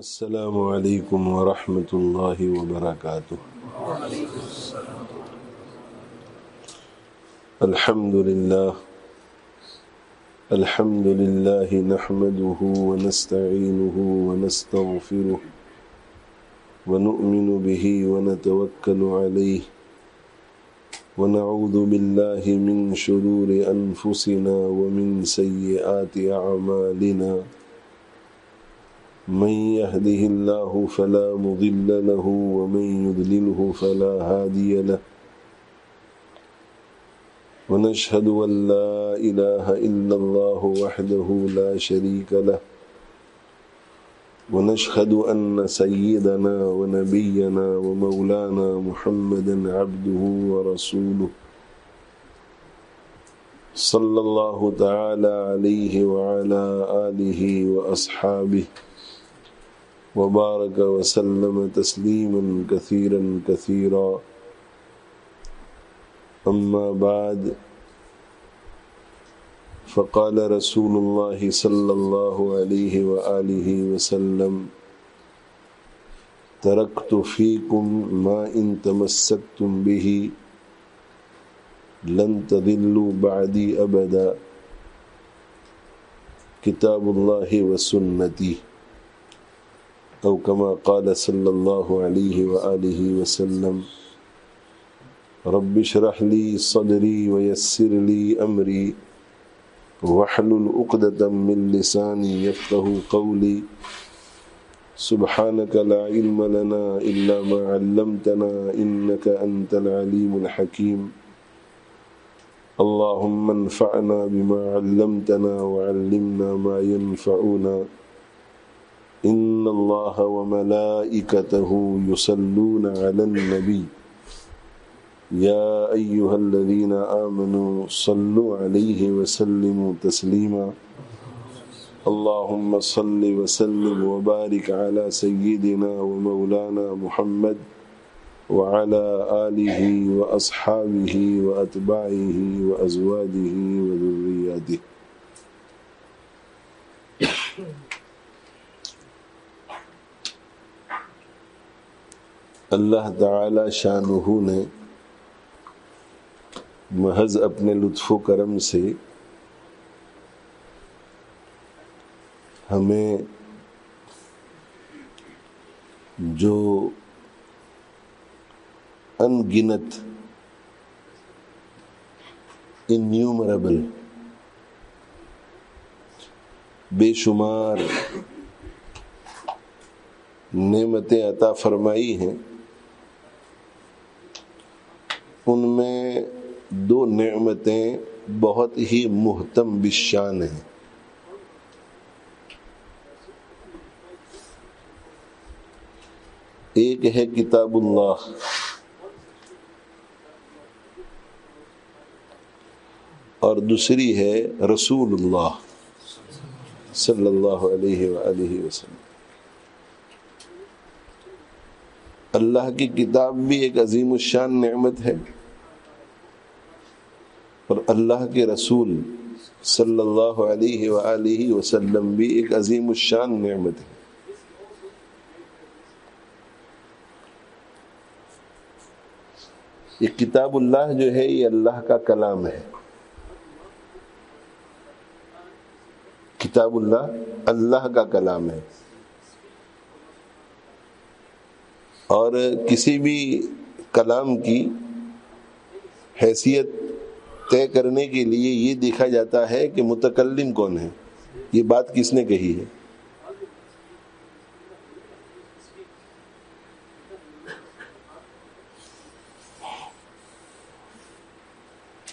السلام علیکم ورحمۃ اللہ وبرکاتہ الحمد للہ الحمد للہ نحمده ونستعینه ونستغفره ونؤمن به ونتوكل عليه. ونعوذ بالله من شرور أنفسنا ومن سيئات أعمالنا. من يهده الله فلا مضل له ومن يضلله فلا هادي له. ونشهد أن لا إله إلا الله وحده لا شريك له. ونشهد أن سيدنا ونبينا ومولانا محمدا عبده ورسوله صلى الله تعالى عليه وعلى آله وأصحابه وبارك وسلم تسليما كثيرا كثيرا. أما بعد فقال رسول الله صلى الله عليه وآله وسلم تركت فيكم ما إن تمسكتم به لن تضلوا بعدي أبدا. كتاب الله وسنتي. أو كما قال صلى الله عليه وآله وسلم رب اشرح لي صدري ويسر لي أمري واحلل عقدة من لساني يفقه قولي سبحانك لا علم لنا إلا ما علمتنا إنك أنت العليم الحكيم اللهم انفعنا بما علمتنا وعلمنا ما ينفعنا. إن الله وملائكته يصلون على النبي. يا أيها الذين آمنوا صلوا عليه وسلموا تسليما. اللهم صل وسلم وبارك على سيدنا ومولانا محمد وعلى آله وأصحابه وأتباعه وأزواجه وذرياته اللہ تعالی شانہ نے محض اپنے لطف و کرم سے ہمیں جو ان گنت انیومربل، بے شمار نعمتیں عطا فرمائی ہیں ان میں دو نعمتیں بہت ہی محتم بشان ہیں۔ ایک ہے کتاب اللہ۔ اور دوسری ہے رسول اللہ صلی اللہ علیہ وآلہ وسلم۔ اللہ کی کتاب بھی ایک عظیم الشان نعمت ہے۔ اور اللہ کے رسول صلی اللہ علیہ وآلہ وسلم بھی ایک عظیم الشان نعمت ہے۔ یہ کتاب اللہ جو ہے، یہ اللہ کا کلام ہے۔ کتاب اللہ اللہ کا کلام ہے۔ اور کسی بھی کلام کی حیثیت طے کرنے کے لیے یہ دیکھا جاتا ہے کہ متکلم کون ہے یہ بات کس نے کہی ہے؟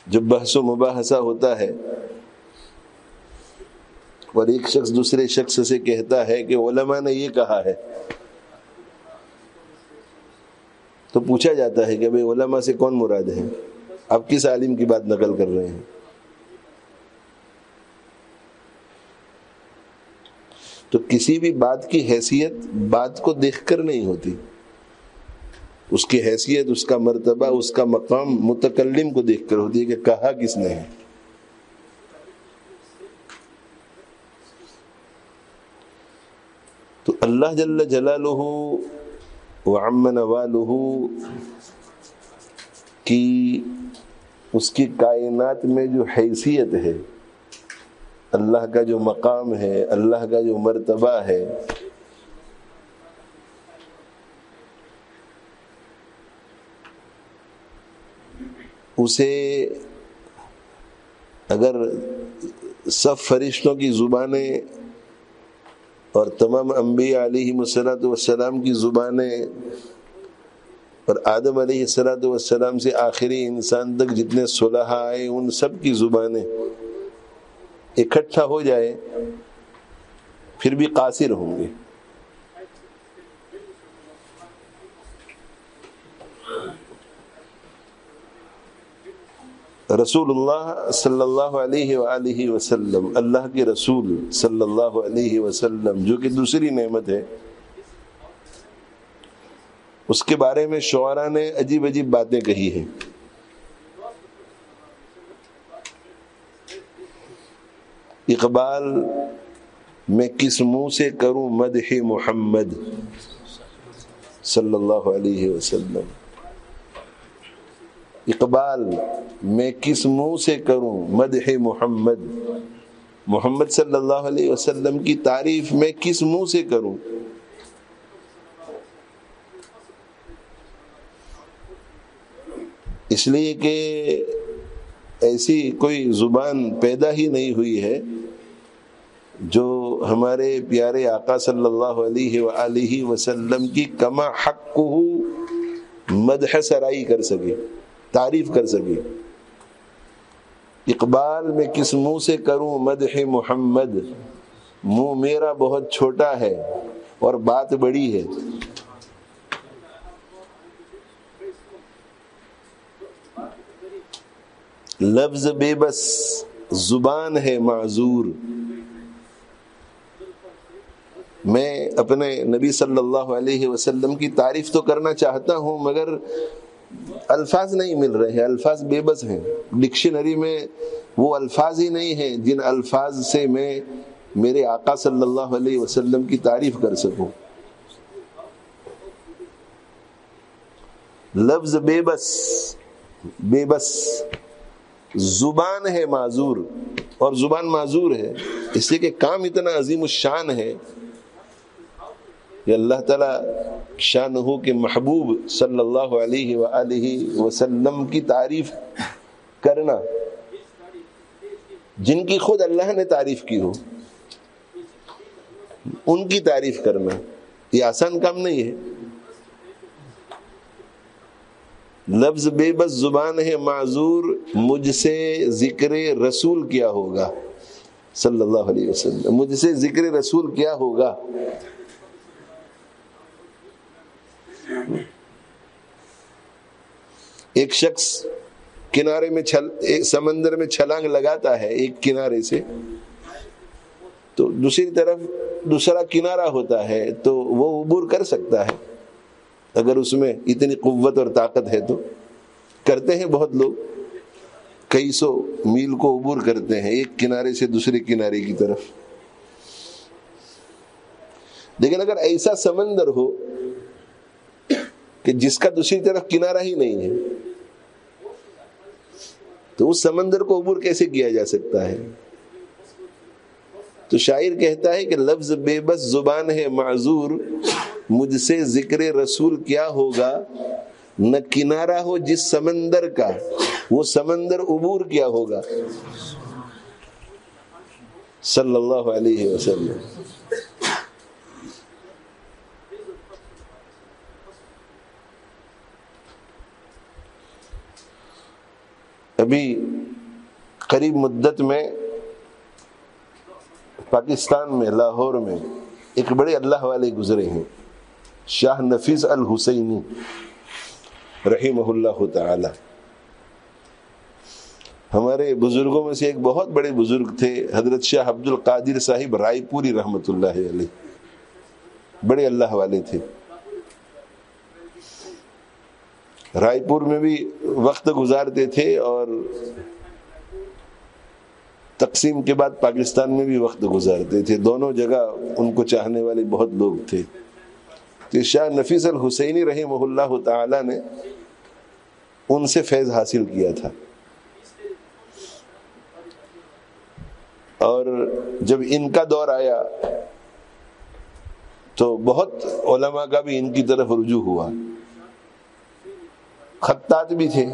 جب بحث و مباحثہ ہوتا ہے اور ایک شخص دوسرے شخص سے کہتا ہے کہ علماء نے یہ کہا ہے، تو پوچھا جاتا ہے کہ بھائی علماء سے کون مراد ہے؟ آپ کس عالم کی بات نقل کر رہے ہیں؟ تو کسی بھی بات کی حیثیت بات کو دیکھ کر نہیں ہوتی۔ اس کی حیثیت، اس کا مرتبہ، اس کا مقام متکلم کو دیکھ کر ہوتی ہے کہ کہا کس نے ہے۔ تو اللہ جل جلالہ وعم نوالہ کی اس کی کائنات میں جو حیثیت ہے، اللہ کا جو مقام ہے، اللہ کا جو مرتبہ ہے، اسے اگر سب فرشتوں کی زبانیں اور تمام انبیاء علیہ مسلاۃ والسلام کی زبانیں اور آدم علیہ السلاۃ والسلام سے آخری انسان تک جتنے صلح آئے ان سب کی زبانیں اکٹھا ہو جائے، پھر بھی قاصر ہوں گے۔ رسول اللہ صلی اللہ علیہ وآلہ وسلم، اللہ کے رسول صلی اللہ علیہ وسلم، جو کہ دوسری نعمت ہے اس کے بارے میں شعرا نے عجیب عجیب باتیں کہی ہیں۔ اقبال، میں کس منہ سے کروں مدح محمد صلی اللہ علیہ وسلم؟ اقبال، میں کس منہ سے کروں مدح محمد؟ محمد صلی اللہ علیہ وسلم کی تعریف میں کس منہ سے کروں؟ اس لیے کہ ایسی کوئی زبان پیدا ہی نہیں ہوئی ہے جو ہمارے پیارے آقا صلی اللہ علیہ وآلہ وسلم کی کما حق کو مدح سرائی کر سکے، تعریف کر سکے۔ اقبال میں کس منہ سے کروں مدح محمد؟ منہ میرا بہت چھوٹا ہے اور بات بڑی ہے۔ لفظ بے بس، زبان ہے معذور۔ میں اپنے نبی صلی اللہ علیہ وسلم کی تعریف تو کرنا چاہتا ہوں، مگر الفاظ نہیں مل رہے ہیں الفاظ بے بس ہیں۔ ڈکشنری میں وہ الفاظ ہی نہیں ہیں جن الفاظ سے میں میرے آقا صلی اللہ علیہ وسلم کی تعریف کر سکوں۔ لفظ بے بس بے بس۔ زبان ہے معذور اور زبان معذور ہے، اس لیے کہ کام اتنا عظیم الشان ہے کہ اللہ تعالیٰ شاہ نحو کے محبوب صلی اللہ علیہ وآلہ وسلم کی تعریف کرنا، جن کی خود اللہ نے تعریف کی ہو، ان کی تعریف کرنا، یہ آسان کام نہیں ہے۔ لفظ بے بس زبان ہے معذور، مجھ سے ذکر رسول کیا ہوگا۔ صلی اللہ علیہ وسلم۔ مجھ سے ذکر رسول کیا ہوگا؟ ایک شخص کنارے میں چھل، ایک سمندر میں چھلانگ لگاتا ہے ایک کنارے سے، تو دوسری طرف دوسرا کنارہ ہوتا ہے، تو وہ عبور کر سکتا ہے۔ اگر اس میں اتنی قوت اور طاقت ہے تو کرتے ہیں بہت لوگ۔ کئی سو میل کو عبور کرتے ہیں ایک کنارے سے دوسرے کنارے کی طرف۔ لیکن اگر ایسا سمندر ہو کہ جس کا دوسری طرف کنارہ ہی نہیں ہے، تو اس سمندر کو عبور کیسے کیا جا سکتا ہے؟ تو شاعر کہتا ہے کہ لفظ بے بس زبان ہے معذور، مجھ سے ذکر رسول کیا ہوگا؟ نہ کنارہ ہو جس سمندر کا، وہ سمندر عبور کیا ہوگا؟ صلی اللہ علیہ وسلم۔ ابھی قریب مدت میں پاکستان میں، لاہور میں ایک بڑے اللہ والے گزرے ہیں، شاہ نفیس الحسینی رحیم اللہ تعالی۔ ہمارے بزرگوں میں سے ایک بہت بڑے بزرگ تھے، حضرت شاہ عبد القادر صاحب رائے پوری رحمت اللہ علیہ۔ بڑے اللہ والے تھے۔ رائے پور میں بھی وقت گزارتے تھے اور تقسیم کے بعد پاکستان میں بھی وقت گزارتے تھے۔ دونوں جگہ ان کو چاہنے والے بہت لوگ تھے۔ تو شاہ نفیس الحسینی رحمہ اللہ تعالی نے ان سے فیض حاصل کیا تھا۔ اور جب ان کا دور آیا تو بہت علماء کا بھی ان کی طرف رجوع ہوا۔ خطات بھی تھے۔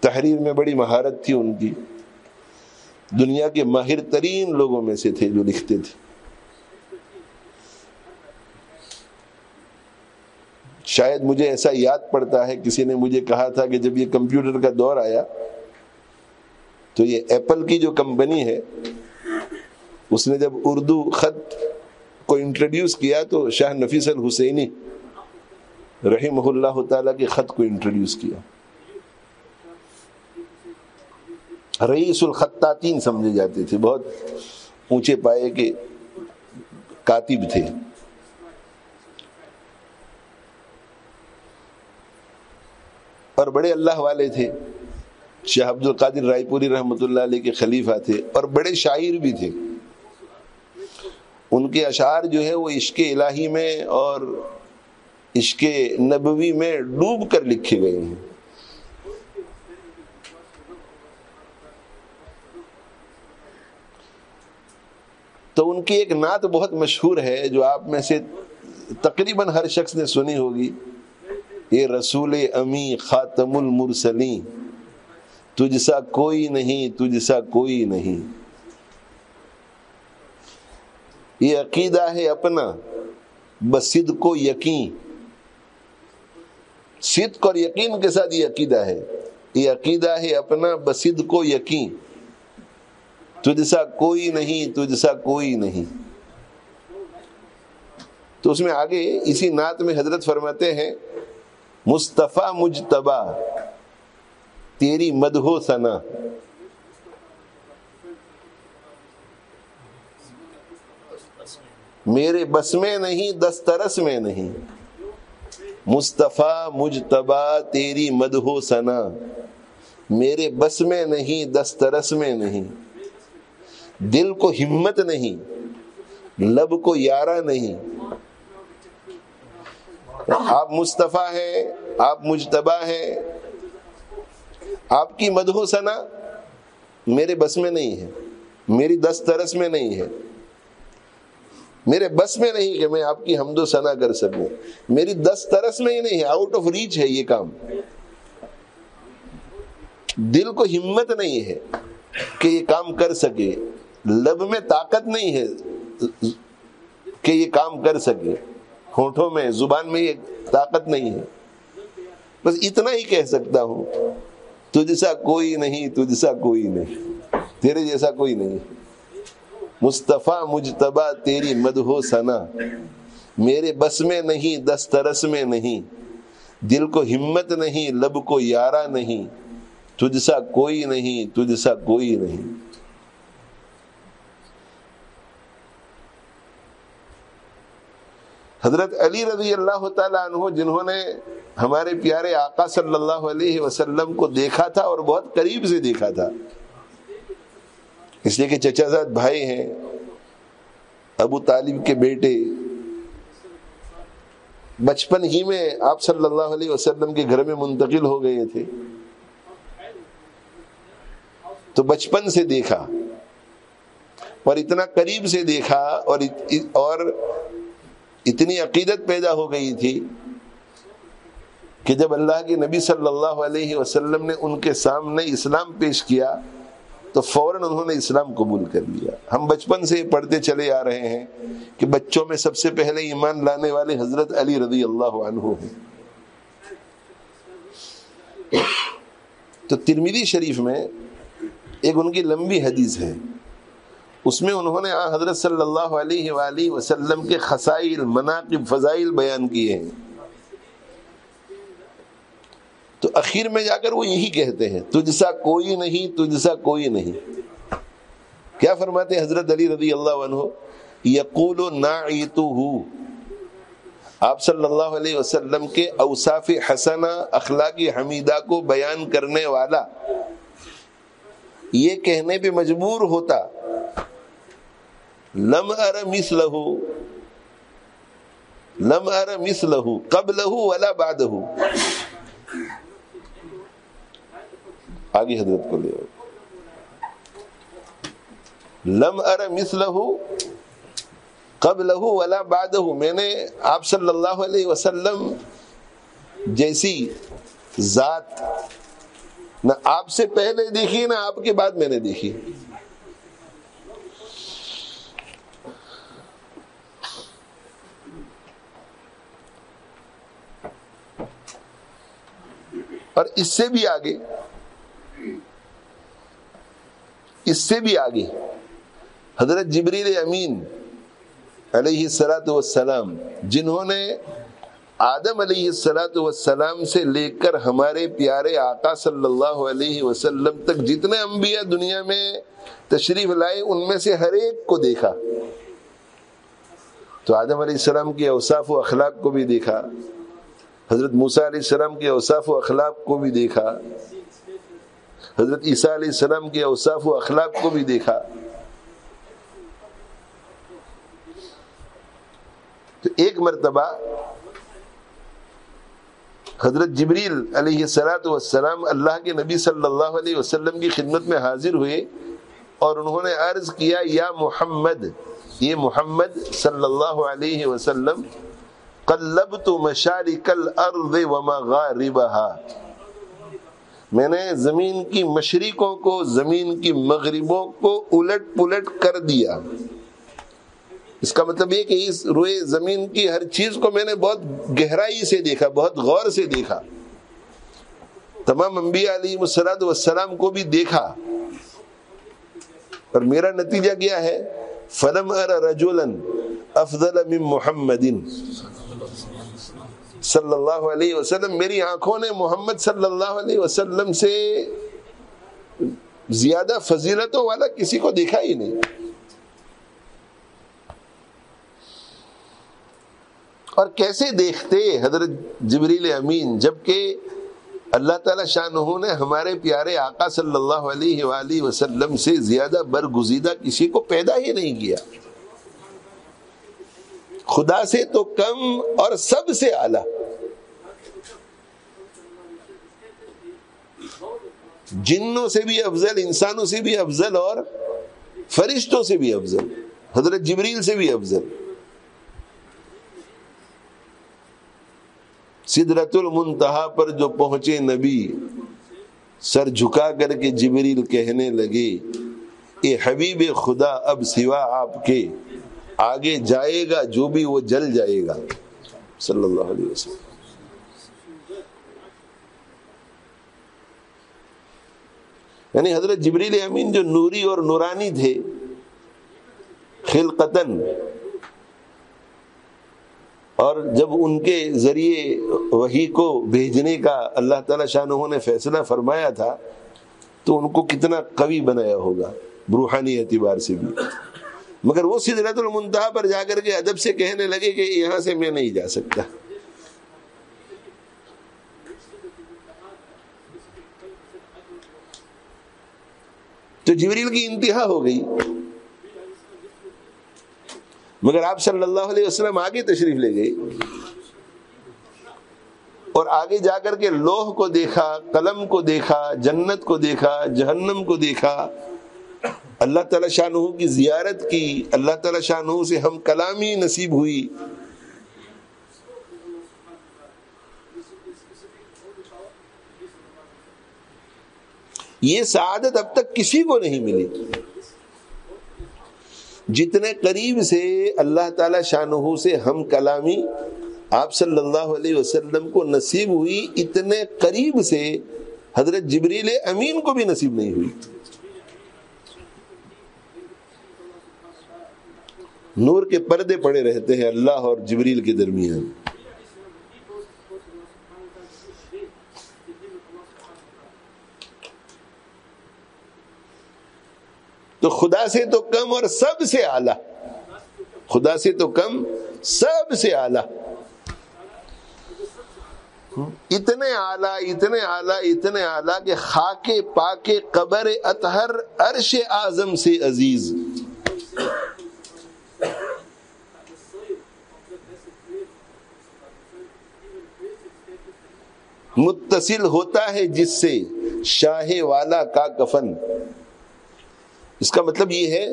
تحریر میں بڑی مہارت تھی ان کی۔ دنیا کے ماہر ترین لوگوں میں سے تھے جو لکھتے تھے۔ شاید مجھے ایسا یاد پڑتا ہے، کسی نے مجھے کہا تھا کہ جب یہ کمپیوٹر کا دور آیا تو یہ ایپل کی جو کمپنی ہے، اس نے جب اردو خط کو انٹروڈیوس کیا تو شاہ نفیس الحسینی رحمہ اللہ تعالی کے خط کو انٹروڈیوس کیا۔ رئیس الخطاتین سمجھے جاتے تھے، بہت اونچے پائے کے کاتب تھے۔ اور بڑے اللہ والے تھے۔ شاہ عبد القادر رائے پوری رحمۃ اللہ علیہ کے خلیفہ تھے اور بڑے شاعر بھی تھے۔ ان کے اشعار جو ہے وہ عشق الہی میں اور عشق نبوی میں ڈوب کر لکھے گئے ہیں۔ تو ان کی ایک نعت بہت مشہور ہے جو آپ میں سے تقریباً ہر شخص نے سنی ہوگی۔ یہ رسول امی خاتم المرسلین، تجھ سا کوئی نہیں، تجھ سا کوئی نہیں۔ یہ عقیدہ ہے اپنا بصد کو یقین۔ صدق اور یقین کے ساتھ یہ عقیدہ ہے۔ یہ عقیدہ ہے اپنا بصد کو یقین۔ تجھ سا کوئی نہیں، تجھ سا کوئی نہیں۔ تو اس میں آگے اسی نعت میں حضرت فرماتے ہیں، مصطفیٰ مجتبا تیری مدہو سنا میرے بس میں نہیں، دسترس میں نہیں۔ مصطفیٰ مجتبا تیری مدہو سنا میرے بس میں نہیں، دسترس میں نہیں۔ دل کو ہمت نہیں، لب کو یارہ نہیں۔ آپ مصطفیٰ ہیں، آپ مجتبہ ہیں، آپ کی مدہو سنا میرے بس میں نہیں ہے، میری دس ترس میں نہیں ہے۔ میرے بس میں نہیں کہ میں آپ کی حمد و سنا کر سکوں۔ میری دس ترس میں ہی نہیں ہے آؤٹ آف ریچ ہے یہ کام۔ دل کو ہمت نہیں ہے کہ یہ کام کر سکے۔ لب میں طاقت نہیں ہے کہ یہ کام کر سکے، ہونٹوں میں، زبان میں یہ طاقت نہیں ہے۔ بس اتنا ہی کہہ سکتا ہوں تجھ سا کوئی نہیں تجھ سا کوئی نہیں، تیرے جیسا کوئی نہیں۔ مصطفیٰ مجتبہ تیری مدہو سنا میرے بس میں نہیں، دسترس میں نہیں۔ دل کو ہمت نہیں، لب کو یارا نہیں۔ تجھ سا کوئی نہیں تجھ سا کوئی نہیں۔ حضرت علی رضی اللہ تعالیٰ عنہ، جنہوں نے ہمارے پیارے آقا صلی اللہ علیہ وسلم کو دیکھا تھا اور بہت قریب سے دیکھا تھا۔ اس لیے کہ چچا زاد بھائی ہیں، ابو طالب کے بیٹے۔ بچپن ہی میں آپ صلی اللہ علیہ وسلم کے گھر میں منتقل ہو گئے تھے۔ تو بچپن سے دیکھا اور اتنا قریب سے دیکھا اور اور اتنی عقیدت پیدا ہو گئی تھی کہ جب اللہ کے نبی صلی اللہ علیہ وسلم نے ان کے سامنے اسلام پیش کیا تو فوراً انہوں نے اسلام قبول کر لیا۔ ہم بچپن سے پڑھتے چلے آ رہے ہیں کہ بچوں میں سب سے پہلے ایمان لانے والے حضرت علی رضی اللہ عنہ ہیں۔ تو ترمیدی شریف میں ایک ان کی لمبی حدیث ہے۔ اس میں انہوں نے حضرت صلی اللہ علیہ وآلہ وسلم کے خسائل، مناقب، فضائل بیان کیے ہیں۔ تو اخیر میں جا کر وہ یہی کہتے ہیں تجھ سا کوئی نہیں تجھ سا کوئی نہیں۔ کیا فرماتے ہیں حضرت علی رضی اللہ عنہ؟ یقول آپ صلی اللہ علیہ وسلم کے اوصاف حسنہ، اخلاقی حمیدہ کو بیان کرنے والا، یہ کہنے پہ مجبور ہوتا لم ار مثلہ لم ار مثلہ قبلہ ولا بعدہ آگے حضرت کو لے لم ار مثلہ قبلہ ولا بعدہ میں نے آپ صلی اللہ علیہ وسلم جیسی ذات نہ آپ سے پہلے دیکھی نہ آپ کے بعد میں نے دیکھی. اور اس سے بھی آگے۔ اس سے بھی آگے۔ حضرت جبریل امین علیہ السلاۃ والسلام، جنہوں نے آدم علیہ السلاۃ والسلام سے لے کر ہمارے پیارے آقا صلی اللہ علیہ وسلم تک جتنے انبیاء دنیا میں تشریف لائے، ان میں سے ہر ایک کو دیکھا۔ تو آدم علیہ السلام کے اوصاف و اخلاق کو بھی دیکھا۔ حضرت موسیٰ علیہ السلام کے اوصاف و اخلاق کو بھی دیکھا۔ حضرت عیسیٰ علیہ السلام کے اوصاف و اخلاق کو بھی دیکھا۔ تو ایک مرتبہ حضرت جبریل علیہ السلاۃ والسلام اللہ کے نبی صلی اللہ علیہ وسلم کی خدمت میں حاضر ہوئے اور انہوں نے عرض کیا، یا محمد، یہ محمد صلی اللہ علیہ وسلم قلبت مشارق الارض ومغاربها۔ میں نے زمین کی مشرقوں کو، زمین کی مغربوں کو الٹ پلٹ کر دیا۔ اس کا مطلب یہ کہ اس روئے زمین کی ہر چیز کو میں نے بہت گہرائی سے دیکھا، بہت غور سے دیکھا۔ تمام انبیاء علیہ مسلط والسلام کو بھی دیکھا۔ اور میرا نتیجہ کیا ہے؟ فلم ار رجولن افضل من محمد۔ صلی اللہ علیہ وسلم، میری آنکھوں نے محمد صلی اللہ علیہ وسلم سے زیادہ فضیلتوں والا کسی کو دیکھا ہی نہیں۔ اور کیسے دیکھتے حضرت جبریل امین جبکہ اللہ تعالی شاہ نے ہمارے پیارے آقا صلی اللہ علیہ وآلہ وسلم سے زیادہ برگزیدہ کسی کو پیدا ہی نہیں کیا؟ خدا سے تو کم اور سب سے اعلی۔ جنوں سے بھی افضل، انسانوں سے بھی افضل اور فرشتوں سے بھی افضل۔ حضرت جبریل سے بھی افضل۔ سدرت المنتہا پر جو پہنچے نبی، سر جھکا کر کے جبریل کہنے لگے، اے حبیب خدا، اب سوا آپ کے آگے جائے گا، جو بھی وہ جل جائے گا۔ صلی اللہ علیہ وسلم۔ یعنی حضرت جبریل امین جو نوری اور نورانی تھے خلقتن اور جب ان کے ذریعے وہی کو بھیجنے کا اللہ تعالی شاہ نے فیصلہ فرمایا تھا، تو ان کو کتنا قوی بنایا ہوگا، روحانی اعتبار سے بھی۔ مگر وہ سدرت المنتہا پر جا کر کے ادب سے کہنے لگے کہ یہاں سے میں نہیں جا سکتا۔ تو جبریل کی انتہا ہو گئی۔ مگر آپ صلی اللہ علیہ وسلم آگے تشریف لے گئے۔ اور آگے جا کر کے لوہ کو دیکھا، قلم کو دیکھا، جنت کو دیکھا، جہنم کو دیکھا۔ اللہ تعالی شاہ کی زیارت کی، اللہ تعالی شاہ سے ہم کلامی نصیب ہوئی۔ یہ سعادت اب تک کسی کو نہیں ملی۔ جتنے قریب سے اللہ تعالی شاہ سے ہم کلامی آپ صلی اللہ علیہ وسلم کو نصیب ہوئی، اتنے قریب سے حضرت جبریل امین کو بھی نصیب نہیں ہوئی۔ نور کے پردے پڑے رہتے ہیں اللہ اور جبریل کے درمیان۔ تو خدا سے تو کم اور سب سے اعلی۔ خدا سے تو کم، سب سے اعلی۔ اتنے اعلی اتنے اعلی اتنے اعلی کہ خاک پاک قبر اطہر عرش اعظم سے عزیز۔ متصل ہوتا ہے جس سے شاہ والا کا کفن۔ اس کا مطلب یہ ہے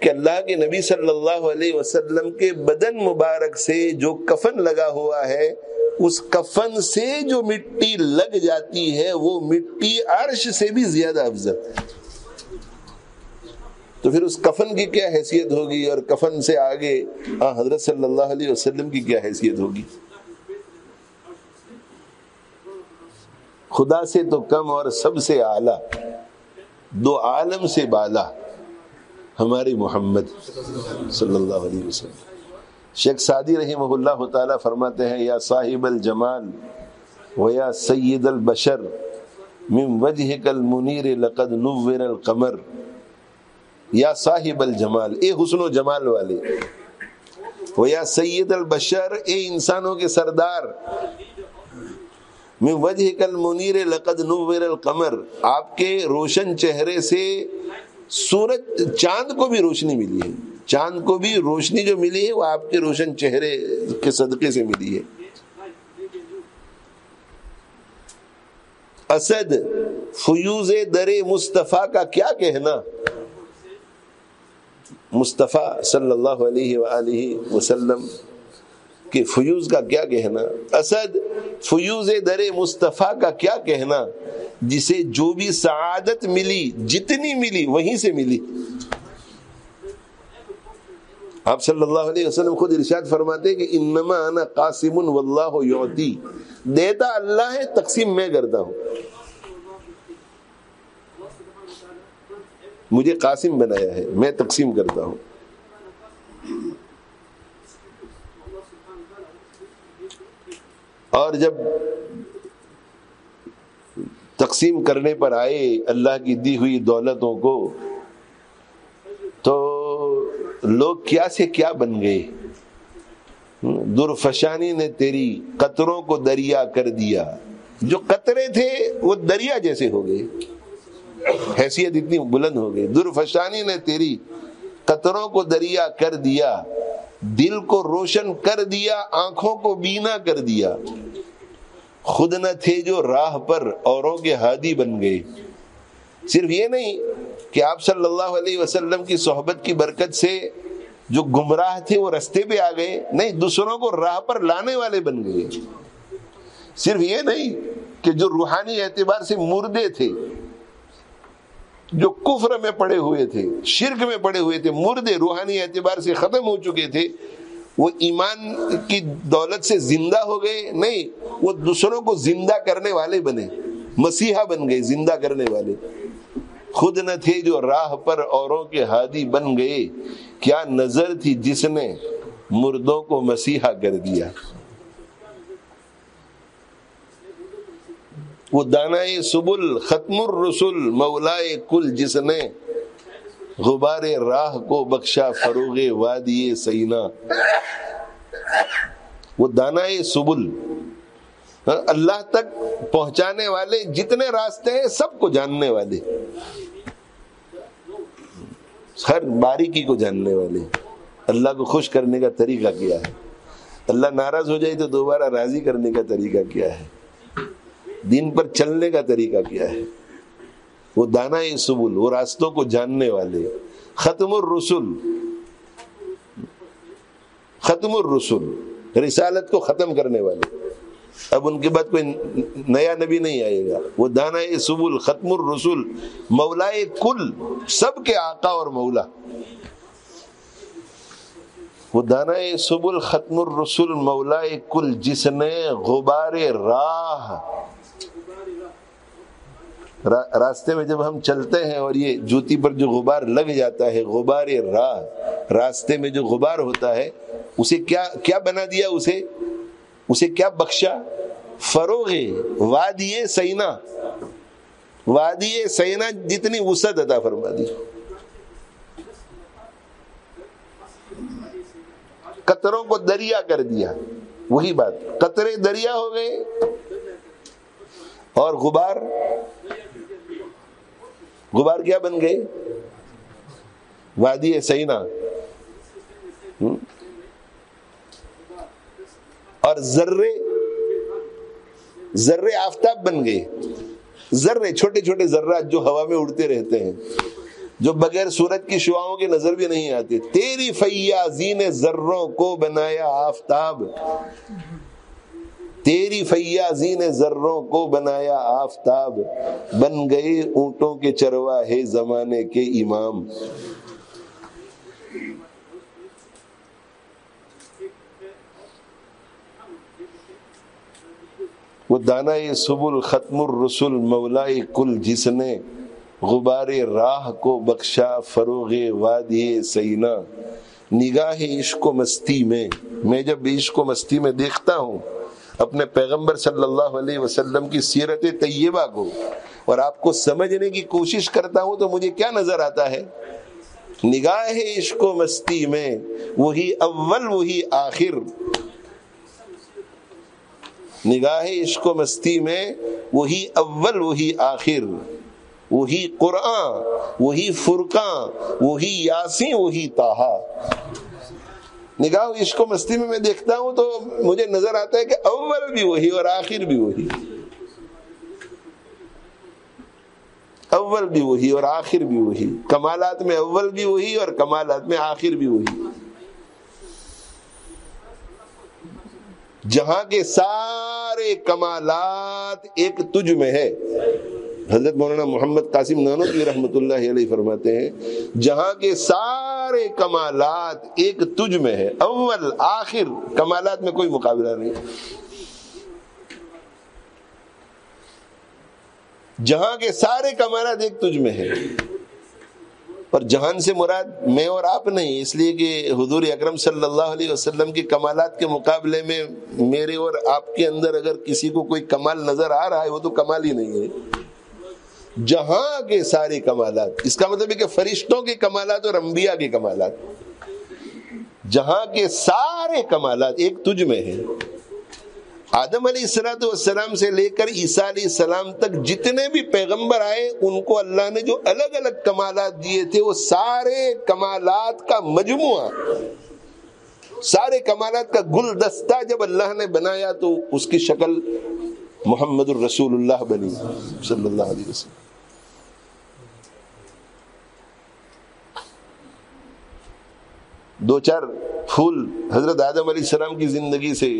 کہ اللہ کے نبی صلی اللہ علیہ وسلم کے بدن مبارک سے جو کفن لگا ہوا ہے، اس کفن سے جو مٹی لگ جاتی ہے، وہ مٹی عرش سے بھی زیادہ افضل۔ تو پھر اس کفن کی کیا حیثیت ہوگی اور کفن سے آگے حضرت صلی اللہ علیہ وسلم کی کیا حیثیت ہوگی؟ خدا سے تو کم اور سب سے اعلی، دو عالم سے بالا ہمارے محمد صلی اللہ علیہ وسلم۔ شیخ سعدی رحمہ اللہ تعالیٰ فرماتے ہیں، یا صاحب الجمال و یا سید البشر، من وجہ المنیر لقد نور القمر۔ یا صاحب الجمال، اے حسن و جمال والے۔ و یا سید البشر، اے انسانوں کے سردار۔ من وجہ کل منیر لقد نور القمر۔ آپ کے روشن چہرے سے سورج، چاند کو بھی روشنی ملی ہے۔ چاند کو بھی روشنی جو ملی ہے وہ آپ کے روشن چہرے کے صدقے سے ملی ہے۔ اسد، فیوز در مصطفیٰ کا کیا کہنا؟ مصطفیٰ صلی اللہ علیہ وآلہ وسلم۔ کہ فیوز کا کیا کہنا؟ اسد، فیوز در مصطفیٰ کا کیا کہنا؟ جسے جو بھی سعادت ملی، جتنی ملی، وہیں سے ملی۔ آپ صلی اللہ علیہ وسلم خود ارشاد فرماتے کہ انما انا قاسم واللہ یعطی۔ دیتا اللہ ہے، تقسیم میں کرتا ہوں۔ مجھے قاسم بنایا ہے، میں تقسیم کرتا ہوں۔ اور جب تقسیم کرنے پر آئے اللہ کی دی ہوئی دولتوں کو، تو لوگ کیا سے کیا بن گئے؟ درفشانی نے تیری قطروں کو دریا کر دیا۔ جو قطرے تھے، وہ دریا جیسے ہو گئے۔ حیثیت اتنی بلند ہو گئی درفشانی نے تیری قطروں کو دریا کر دیا۔ دل کو روشن کر دیا، آنکھوں کو بینا کر دیا۔ خود نہ تھے جو راہ پر اوروں کے ہادی بن گئے۔ صرف یہ نہیں کہ آپ صلی اللہ علیہ وسلم کی صحبت کی برکت سے جو گمراہ تھے وہ رستے پہ آ گئے، نہیں، دوسروں کو راہ پر لانے والے بن گئے۔ صرف یہ نہیں کہ جو روحانی اعتبار سے مردے تھے جو کفر میں پڑے ہوئے تھے، شرک میں پڑے ہوئے تھے مردے روحانی اعتبار سے ختم ہو چکے تھے، وہ ایمان کی دولت سے زندہ ہو گئے، نہیں، وہ دوسروں کو زندہ کرنے والے بنے، مسیحا بن گئے، زندہ کرنے والے۔ خود نہ تھے جو راہ پر اوروں کے ہادی بن گئے، کیا نظر تھی جس نے مردوں کو مسیحا کر دیا؟ وہ دانائے سبل ختم الرسول مولائے کل جس نے غبار راہ کو بخشا فروغ وادی سینا۔ وہ دانائے سبل۔ ہاں، اللہ تک پہنچانے والے جتنے راستے ہیں، سب کو جاننے والے۔ ہر باریکی کو جاننے والے۔ اللہ کو خوش کرنے کا طریقہ کیا ہے۔ اللہ ناراض ہو جائے تو دوبارہ راضی کرنے کا طریقہ کیا ہے۔ دین پر چلنے کا طریقہ کیا ہے؟ وہ دانا سبل، وہ راستوں کو جاننے والے۔ ختم الرسول ختم الرسول رسالت کو ختم کرنے والے۔ اب ان کے بعد کوئی نیا نبی نہیں آئے گا۔ وہ دانا سبل، ختم الرسول مولا کل، سب کے آقا اور مولا۔ وہ دانا سبل، ختم الرسول مولا کل، جس نے غبار راہ راستے میں جب ہم چلتے ہیں اور یہ جوتی پر جو غبار لگ جاتا ہے، غبار راہ راستے میں جو غبار ہوتا ہے، اسے کیا کیا بنا دیا اسے؟ اسے کیا بخشا؟ فروغ وادی سینا۔ وادی سینا جتنی وسعت عطا فرما دی۔ قطروں کو دریا کر دیا۔ وہی بات۔ قطرے دریا ہو گئے۔ اور غبار غبار کیا بن گئے؟ وادی سینا۔ اور ذرے ذرے آفتاب بن گئے۔ ذرے، چھوٹے چھوٹے ذرات جو ہوا میں اڑتے رہتے ہیں، جو بغیر سورج کی شعاؤں کے نظر بھی نہیں آتے۔ تیری فیاضی نے ذروں کو بنایا آفتاب۔ تیری فیاضی نے ذروں کو بنایا آفتاب، بن گئے اونٹوں کے چروا ہے زمانے کے امام۔ وہ دانا سبل ختم الرسول مولا کل جس نے غبار راہ کو بخشا فروغ وادی سینا۔ نگاہ عشق و مستی میں میں جب عشق و مستی میں دیکھتا ہوں اپنے پیغمبر صلی اللہ علیہ وسلم کی سیرت طیبہ کو اور آپ کو سمجھنے کی کوشش کرتا ہوں تو مجھے کیا نظر آتا ہے؟ نگاہ عشق و مستی میں، وہی اول، وہی آخر۔ نگاہ عشق و مستی میں، وہی اول، وہی آخر۔ وہی قرآن، وہی فرقان، وہی یاسین، وہی تاہا نگاہ عشق و مستی میں میں دیکھتا ہوں تو مجھے نظر آتا ہے کہ اول بھی وہی اور آخر بھی وہی۔ اول بھی وہی اور آخر بھی وہی۔ کمالات میں اول بھی وہی اور کمالات میں آخر بھی وہی۔ جہاں کے سارے کمالات ایک تجھ میں ہے۔ حضرت مولانا محمد قاسم نانوی رحمۃ اللہ علیہ فرماتے ہیں، جہاں کے سارے کمالات ایک تجھ میں ہے۔ اول، آخر، کمالات میں کوئی مقابلہ نہیں۔ جہاں کے سارے کمالات ایک تجھ میں ہے اور جہان سے مراد میں اور آپ نہیں، اس لیے کہ حضور اکرم صلی اللہ علیہ وسلم کے کمالات کے مقابلے میں میرے اور آپ کے اندر اگر کسی کو کوئی کمال نظر آ رہا ہے، وہ تو کمال ہی نہیں ہے۔ جہاں کے سارے کمالات، اس کا مطلب ہے کہ فرشتوں کے کمالات اور انبیاء کے کمالات۔ جہاں کے سارے کمالات ایک تجھ میں ہے آدم علیہ السلاۃ والسلام سے لے کر عیسیٰ علیہ السلام تک جتنے بھی پیغمبر آئے، ان کو اللہ نے جو الگ الگ کمالات دیے تھے، وہ سارے کمالات کا مجموعہ، سارے کمالات کا گلدستہ جب اللہ نے بنایا تو اس کی شکل محمد الرسول اللہ بنی، صلی اللہ علیہ وسلم۔ دو چار پھول حضرت آدم علیہ السلام کی زندگی سے،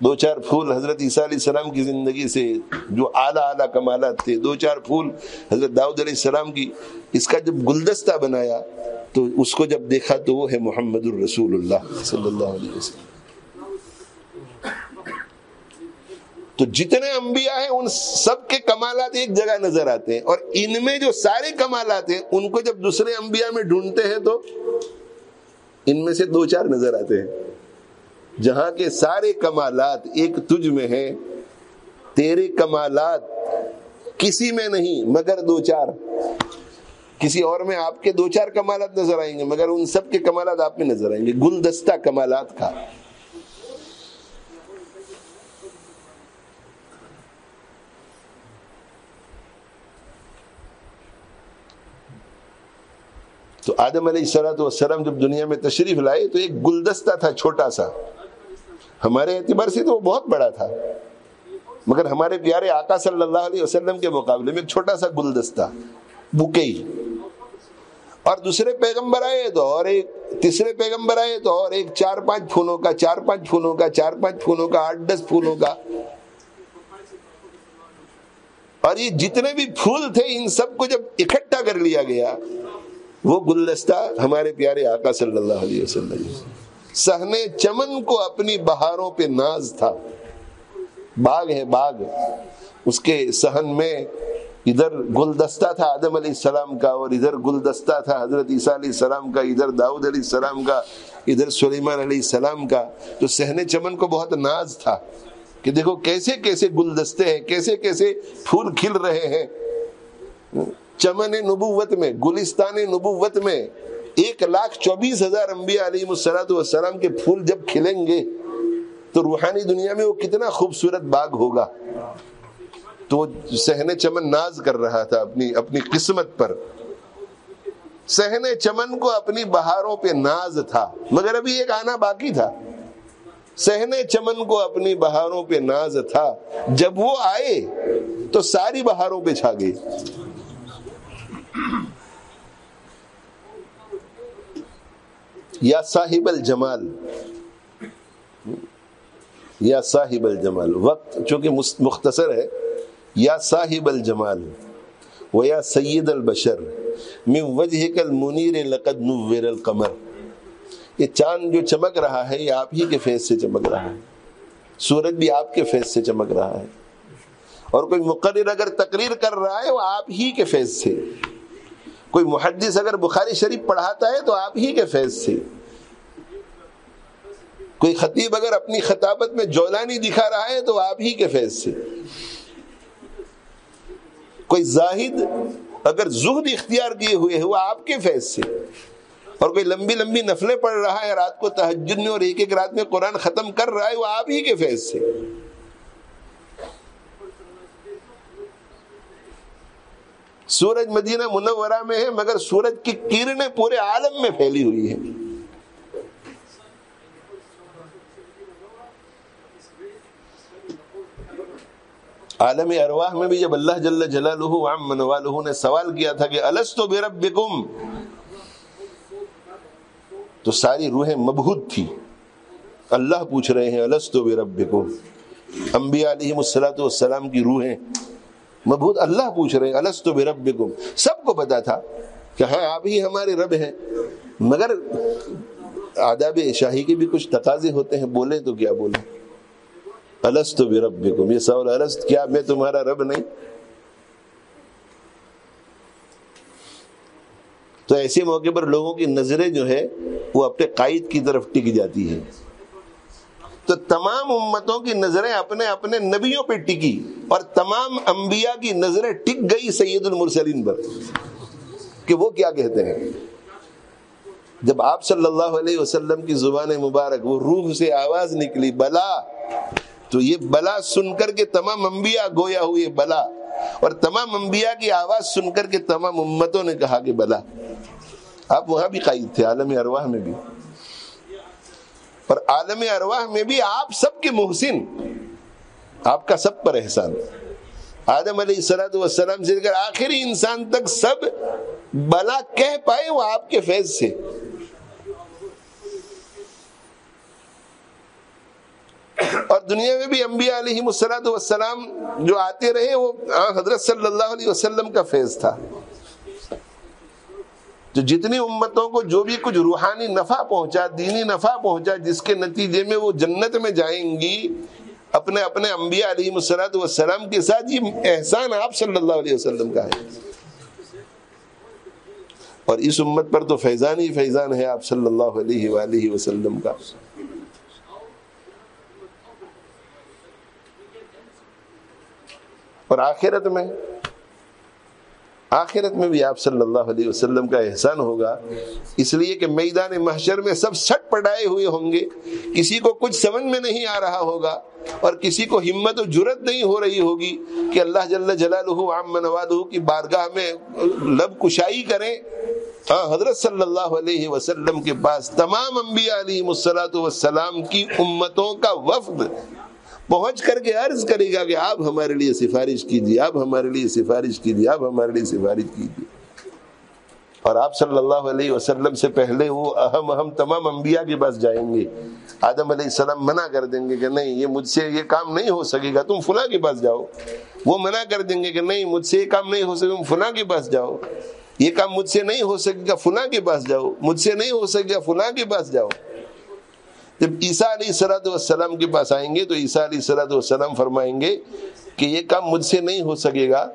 دو چار پھول حضرت عیسیٰ علیہ السلام کی زندگی سے جو اعلیٰ اعلیٰ کمالات تھے، دو چار پھول حضرت داؤد علیہ السلام کی اس کا جب گلدستہ بنایا تو اس کو جب دیکھا تو وہ ہے محمد الرسول اللہ صلی اللہ علیہ وسلم۔ تو جتنے انبیاء ہیں ان سب کے کمالات ایک جگہ نظر آتے ہیں اور ان میں جو سارے کمالات ہیں ان کو جب دوسرے انبیاء میں ڈھونڈتے ہیں تو ان میں سے دو چار نظر آتے ہیں۔ جہاں کے سارے کمالات ایک تجھ میں ہیں، تیرے کمالات کسی میں نہیں، مگر دو چار۔ کسی اور میں آپ کے دو چار کمالات نظر آئیں گے، مگر ان سب کے کمالات آپ میں نظر آئیں گے۔ گلدستہ کمالات کا۔ تو آدم علیہ السلاۃ والسلام جب دنیا میں تشریف لائے تو ایک گلدستہ تھا، چھوٹا سا۔ ہمارے اعتبار سے تو وہ بہت بڑا تھا۔ مگر ہمارے پیارے آقا صلی اللہ علیہ وسلم کے مقابلے میں ایک چھوٹا سا گلدستہ بکئی اور دوسرے پیغمبر آئے تو اور ایک، تیسرے پیغمبر آئے تو اور ایک، چار پانچ پھولوں کا، چار پانچ پھولوں کا، چار پانچ پھولوں کا، آٹھ دس پھولوں کا۔ اور یہ جتنے بھی پھول تھے، ان سب کو جب اکٹھا کر لیا گیا وہ گلدستہ ہمارے پیارے آقا صلی اللہ علیہ وسلم سہنے چمن کو اپنی بہاروں پہ ناز تھا۔ باغ ہے باغ۔ اس کے سہن میں ادھر گلدستہ تھا آدم علیہ السلام کا اور ادھر گلدستہ تھا حضرت عیسیٰ علیہ السلام کا، ادھر داؤد علیہ السلام کا، ادھر سلیمان علیہ السلام کا۔ تو سہنے چمن کو بہت ناز تھا کہ دیکھو کیسے کیسے گلدستے ہیں، کیسے کیسے پھول کھل رہے ہیں۔ چمن نبوت میں، گلستان نبوت میں ایک لاکھ چوبیس ہزار انبیاء علیہ السلاۃ والسلام کے پھول جب کھلیں گے تو روحانی دنیا میں وہ کتنا خوبصورت باغ ہوگا۔ تو سہنے چمن ناز کر رہا تھا اپنی اپنی قسمت پر۔ سہنے چمن کو اپنی بہاروں پہ ناز تھا، مگر ابھی ایک آنا باقی تھا۔ سہنے چمن کو اپنی بہاروں پہ ناز تھا۔ جب وہ آئے تو ساری بہاروں پہ چھا گئی۔ یا صاحب الجمال. یا صاحب الجمال. وقت چونکہ مختصر ہے. یا صاحب الجمال و یا سید البشر. من وجہ کل منیر لقد نور القمر. یہ چاند جو چمک رہا ہے، یہ آپ ہی کے فیس سے چمک رہا ہے. سورج بھی آپ کے فیس سے چمک رہا ہے. اور کوئی مقرر اگر تقریر کر رہا ہے، وہ آپ ہی کے فیس سے. کوئی محدث اگر بخاری شریف پڑھاتا ہے تو آپ ہی کے فیض سے۔ کوئی خطیب اگر اپنی خطابت میں جولانی دکھا رہا ہے تو آپ ہی کے فیض سے۔ کوئی زاہد اگر زہد اختیار کیے ہوئے ہے وہ آپ کے فیض سے۔ اور کوئی لمبی لمبی نفلیں پڑھ رہا ہے، رات کو تحجد میں اور ایک ایک رات میں قرآن ختم کر رہا ہے، وہ آپ ہی کے فیض سے۔ سورج مدینہ منورہ میں ہے، مگر سورج کی کرنیں پورے عالم میں پھیلی ہوئی ہیں۔ عالم ارواح میں بھی جب اللہ جل جلالہ عام منوالہ نے سوال کیا تھا کہ الستو بربکم؟ تو ساری روحیں مبہوت تھی اللہ پوچھ رہے ہیں، الستو بربکم؟ انبیاء علیہ السلام کی روحیں مبہوت اللہ پوچھ رہے ہیں الس تو رب سب کو پتا تھا کہ ہاں آپ ہی ہمارے رب ہیں۔ مگر آداب شاہی کے بھی کچھ تقاضے ہوتے ہیں بولے تو کیا بولے الس تو رب یہ سوال الس کیا میں تمہارا رب نہیں؟ تو ایسے موقع پر لوگوں کی نظریں جو ہے وہ اپنے قائد کی طرف ٹک جاتی ہے تو تمام امتوں کی نظریں اپنے اپنے نبیوں پہ ٹکی اور تمام انبیاء کی نظریں ٹک گئی سید المرسلین پر کہ وہ کیا کہتے ہیں؟ جب آپ صلی اللہ علیہ وسلم کی زبان مبارک وہ روح سے آواز نکلی، بلا، تو یہ بلا سن کر کے تمام انبیاء گویا ہوئے بلا اور تمام انبیاء کی آواز سن کر کے تمام امتوں نے کہا کہ بلا۔ آپ وہاں بھی قائد تھے، عالم ارواح میں بھی۔ پر عالم ارواح میں بھی آپ سب کے محسن، آپ کا سب پر احسان۔ آدم علیہ السلام والسلام سے لے آخری انسان تک سب بلا کہہ پائے وہ آپ کے فیض سے۔ اور دنیا میں بھی انبیاء علیہ مسلط والسلام جو آتے رہے وہ حضرت صلی اللہ علیہ وسلم کا فیض تھا۔ تو جتنی امتوں کو جو بھی کچھ روحانی نفع پہنچا، دینی نفع پہنچا، جس کے نتیجے میں وہ جنت میں جائیں گی، اپنے اپنے انبیاء علیہ مسلط والسلام کے ساتھ یہ احسان آپ صلی اللہ علیہ وسلم کا ہے۔ اور اس امت پر تو فیضان ہی فیضان ہے آپ صلی اللہ علیہ وآلہ وسلم کا۔ اور آخرت میں آخرت میں بھی آپ صلی اللہ علیہ وسلم کا احسان ہوگا۔ اس لیے کہ میدان محشر میں سب سٹ پڑائے ہوئے ہوں گے۔ کسی کو کچھ سمجھ میں نہیں آ رہا ہوگا اور کسی کو ہمت و جرت نہیں ہو رہی ہوگی کہ اللہ جل جلالہ عام نوالہ کی بارگاہ میں لب کشائی کریں۔ ہاں حضرت صلی اللہ علیہ وسلم کے پاس تمام انبیاء علیہ مسلاۃ وسلام کی امتوں کا وفد پہنچ کر کے عرض کرے گا کہ آپ ہمارے لیے سفارش کیجیے، آپ ہمارے لیے سفارش کیجیے، آپ ہمارے لیے سفارش کیجیے۔ اور آپ صلی اللہ علیہ وسلم سے پہلے وہ اہم اہم تمام انبیاء کے پاس جائیں گے۔ آدم علیہ السلام منع کر دیں گے کہ نہیں، یہ مجھ سے یہ کام نہیں ہو سکے گا، تم فلاں کے پاس جاؤ۔ وہ منع کر دیں گے کہ نہیں، مجھ سے یہ کام نہیں ہو سکے، تم فلاں کے پاس جاؤ۔ یہ کام مجھ سے نہیں ہو سکے گا، فلاں کے پاس جاؤ۔ مجھ سے نہیں ہو سکے گا، فلاں کے پاس جاؤ۔ جب عیسیٰ علیہ سرد والسلام کے پاس آئیں گے تو عیسیٰ علیہ سرد والسلام فرمائیں گے کہ یہ کام مجھ سے نہیں ہو سکے گا،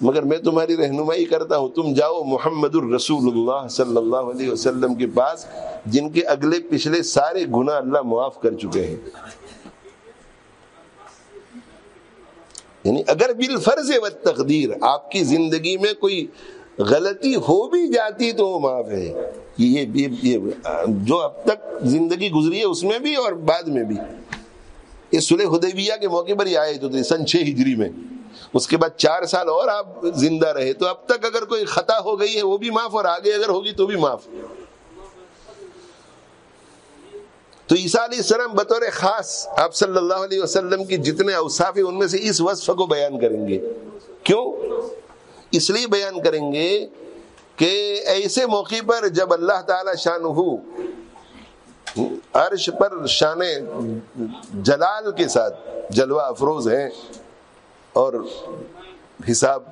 مگر میں تمہاری رہنمائی کرتا ہوں، تم جاؤ محمد الرسول اللہ صلی اللہ علیہ وسلم کے پاس، جن کے اگلے پچھلے سارے گناہ اللہ معاف کر چکے ہیں۔ یعنی اگر بالفرض و تقدیر آپ کی زندگی میں کوئی غلطی ہو بھی جاتی تو وہ معاف ہے۔ یہ, یہ, یہ جو اب تک زندگی گزری ہے اس میں بھی اور بعد میں بھی۔ یہ سلح حدیبیہ کے موقع پر ہی آئے تو سن چھ ہجری میں۔ اس کے بعد چار سال اور آپ زندہ رہے۔ تو اب تک اگر کوئی خطا ہو گئی ہے وہ بھی معاف اور آگے اگر ہوگی تو بھی معاف۔ تو عیسیٰ علیہ السلام بطور خاص آپ صلی اللہ علیہ وسلم کی جتنے اوصاف ہیں ان میں سے اس وصف کو بیان کریں گے۔ کیوں؟ اس لیے بیان کریں گے کہ ایسے موقع پر جب اللہ تعالی شان ہو عرش پر شان جلال کے ساتھ جلوہ افروز ہیں اور حساب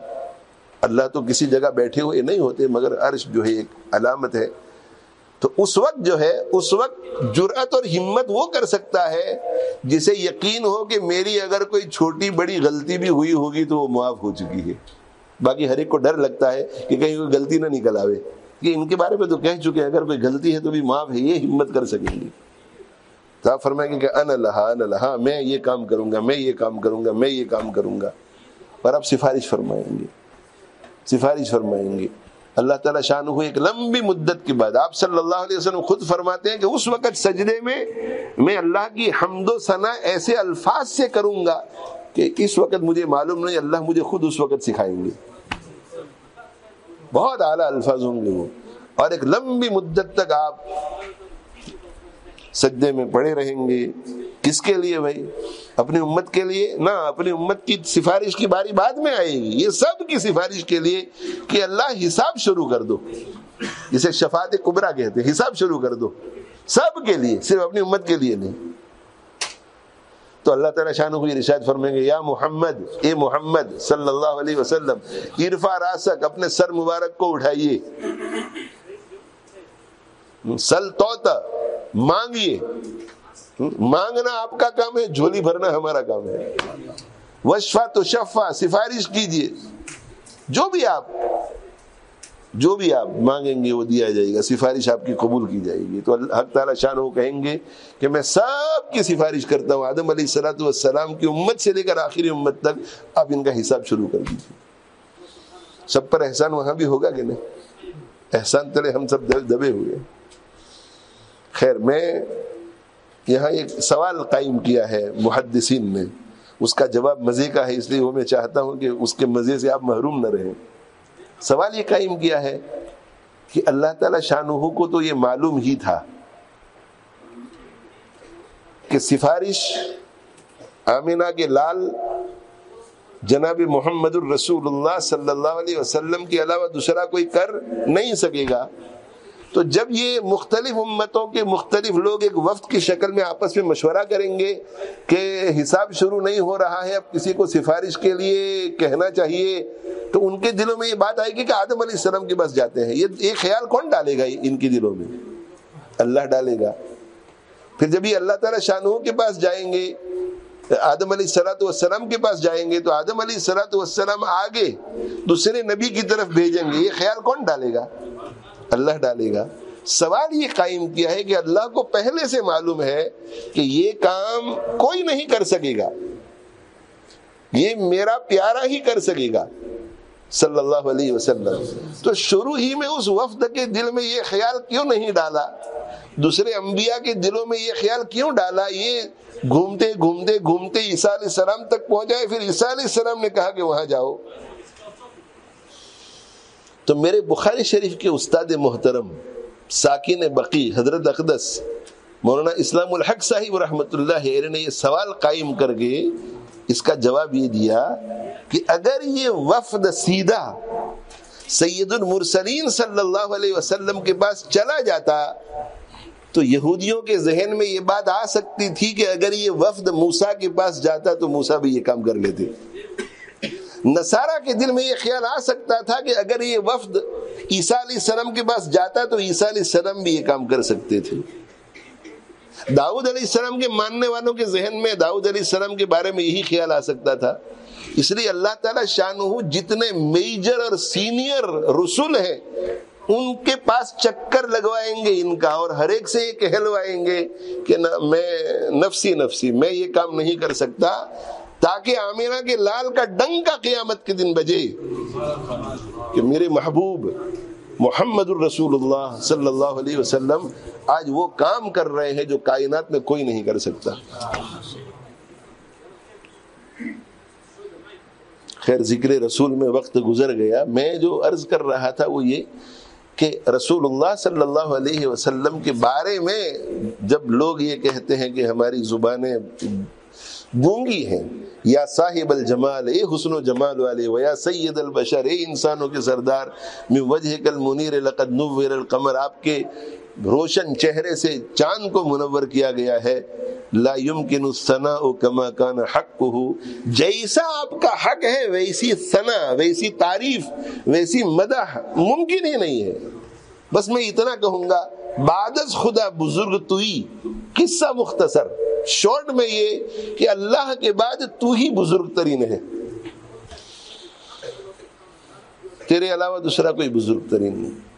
اللہ تو کسی جگہ بیٹھے ہوئے نہیں ہوتے، مگر عرش جو ہے ایک علامت ہے۔ تو اس وقت جو ہے، اس وقت جرت اور ہمت وہ کر سکتا ہے جسے یقین ہو کہ میری اگر کوئی چھوٹی بڑی غلطی بھی ہوئی ہوگی تو وہ معاف ہو چکی ہے۔ باقی ہر ایک کو ڈر لگتا ہے کہ کہیں کوئی غلطی نہ نکل آوے۔ کہ ان کے بارے میں تو کہہ چکے اگر کوئی غلطی ہے تو بھی معاف ہے، یہ ہمت کر سکیں گے۔ تو آپ فرمائیں گے کہ ان اللہ ان اللہ میں یہ کام کروں گا، میں یہ کام کروں گا، میں یہ کام کروں گا۔ اور آپ سفارش فرمائیں گے۔ سفارش فرمائیں گے۔ اللہ تعالیٰ شان ہوئے ایک لمبی مدت کے بعد آپ صلی اللہ علیہ وسلم خود فرماتے ہیں کہ اس وقت سجدے میں میں اللہ کی حمد و ثنا ایسے الفاظ سے کروں گا کہ اس وقت مجھے معلوم نہیں، اللہ مجھے خود اس وقت سکھائیں گے۔ بہت اعلیٰ الفاظ ہوں گے وہ۔ اور ایک لمبی مدت تک آپ سجدے میں پڑے رہیں گے۔ کس کے لیے بھائی؟ اپنی امت کے لیے؟ نہ، اپنی امت کی سفارش کی باری بعد میں آئے گی۔ یہ سب کی سفارش کے لیے کہ اللہ حساب شروع کر دو۔ جسے شفاعت کبرا کہتے حساب شروع کر دو۔ سب کے لیے، صرف اپنی امت کے لیے نہیں۔ تو اللہ تعالیٰ شاہ کو یہ رشاد فرمائیں گے، یا محمد، اے محمد صلی اللہ علیہ وسلم عرفا راسک اپنے سر مبارک کو اٹھائیے۔ سل توتا مانگیے۔ مانگنا آپ کا کام ہے، جھولی بھرنا ہمارا کام ہے۔ وشفا تو شفا، سفارش کیجیے۔ جو بھی آپ جو بھی آپ مانگیں گے وہ دیا جائے گا، سفارش آپ کی قبول کی جائے گی۔ تو حق تعالیٰ شان وہ کہیں گے کہ میں سب کی سفارش کرتا ہوں، آدم علیہ السلاۃ والسلام کی امت سے لے کر آخری امت تک آپ ان کا حساب شروع کر دیجیے سب پر احسان وہاں بھی ہوگا کہ نہیں؟ احسان تلے ہم سب دبے ہوئے۔ خیر، میں یہاں ایک سوال قائم کیا ہے محدثین نے۔ اس کا جواب مزے کا ہے، اس لیے وہ میں چاہتا ہوں کہ اس کے مزے سے آپ محروم نہ رہیں۔ سوال یہ قائم کیا ہے کہ اللہ تعالی شاہ کو تو یہ معلوم ہی تھا کہ سفارش آمینہ کے لال جناب محمد الرسول اللہ صلی اللہ علیہ وسلم کے علاوہ دوسرا کوئی کر نہیں سکے گا تو جب یہ مختلف امتوں کے مختلف لوگ ایک وفد کی شکل میں آپس میں مشورہ کریں گے کہ حساب شروع نہیں ہو رہا ہے، اب کسی کو سفارش کے لیے کہنا چاہیے، تو ان کے دلوں میں یہ بات آئے گی کہ آدم علیہ السلام کے پاس جاتے ہیں۔ یہ خیال کون ڈالے گا ان کے دلوں میں؟ اللہ ڈالے گا۔ پھر جب یہ اللہ تعالیٰ شاہ کے پاس جائیں گے، آدم علیہ السلاۃ والسلام کے پاس جائیں گے، تو آدم علیہ السلاۃ والسلام آگے دوسرے نبی کی طرف بھیجیں گے، یہ خیال کون ڈالے گا؟ اللہ ڈالے گا۔ سوال یہ قائم کیا ہے کہ اللہ کو پہلے سے معلوم ہے کہ یہ کام کوئی نہیں کر سکے گا۔ یہ میرا پیارا ہی کر سکے گا۔ صلی اللہ علیہ وسلم۔ تو شروع ہی میں اس وفد کے دل میں یہ خیال کیوں نہیں ڈالا؟ دوسرے انبیاء کے دلوں میں یہ خیال کیوں ڈالا؟ یہ گھومتے گھومتے گھومتے عیسیٰ علیہ السلام تک پہنچائے، پھر عیسیٰ علیہ السلام نے کہا کہ وہاں جاؤ۔ تو میرے بخاری شریف کے استاد محترم ساکن بقی حضرت اقدس مولانا اسلام الحق صاحب رحمۃ اللہ نے یہ سوال قائم کر کے اس کا جواب یہ دیا کہ اگر یہ وفد سیدھا سید المرسلین صلی اللہ علیہ وسلم کے پاس چلا جاتا تو یہودیوں کے ذہن میں یہ بات آ سکتی تھی کہ اگر یہ وفد موسا کے پاس جاتا تو موسا بھی یہ کام کر لیتے۔ نصارہ کے دل میں یہ خیال آ سکتا تھا کہ اگر یہ وفد عیسیٰ علیہ السلام کے پاس جاتا تو عیسیٰ علیہ السلام بھی یہ کام کر سکتے تھے۔ داؤد علیہ السلام کے ماننے والوں کے ذہن میں داؤد علیہ السلام کے بارے میں یہی خیال آ سکتا تھا۔ اس لیے اللہ تعالی شاہ جتنے میجر اور سینئر رسول ہیں، ان کے پاس چکر لگوائیں گے ان کا اور ہر ایک سے یہ کہلوائیں گے کہ میں نفسی نفسی، میں یہ کام نہیں کر سکتا۔ تاکہ آمینہ کے لال کا ڈنگ کا قیامت کے دن بجے کہ میرے محبوب محمد الرسول اللہ صلی اللہ علیہ وسلم آج وہ کام کر رہے ہیں جو کائنات میں کوئی نہیں کر سکتا۔ خیر ذکر رسول میں وقت گزر گیا۔ میں جو عرض کر رہا تھا وہ یہ کہ رسول اللہ صلی اللہ علیہ وسلم کے بارے میں جب لوگ یہ کہتے ہیں کہ ہماری زبانیں گونگی ہیں یا صاحب الجمال، اے حسن و جمال والے، و یا سید البشر، اے انسانوں کے سردار، من وجہ کل منیر لقد نور القمر۔ آپ کے روشن چہرے سے چاند کو منور کیا گیا ہے۔ لا يمكن الثناء كما كان حقه۔ جیسا آپ کا حق ہے، ویسی ثنا، ویسی تعریف، ویسی مدح ممکن ہی نہیں ہے۔ بس میں اتنا کہوں گا بعدز خدا بزرگ توئی، قصہ مختصر۔ شارٹ میں یہ کہ اللہ کے بعد تو ہی بزرگ ترین ہے۔ تیرے علاوہ دوسرا کوئی بزرگ ترین نہیں۔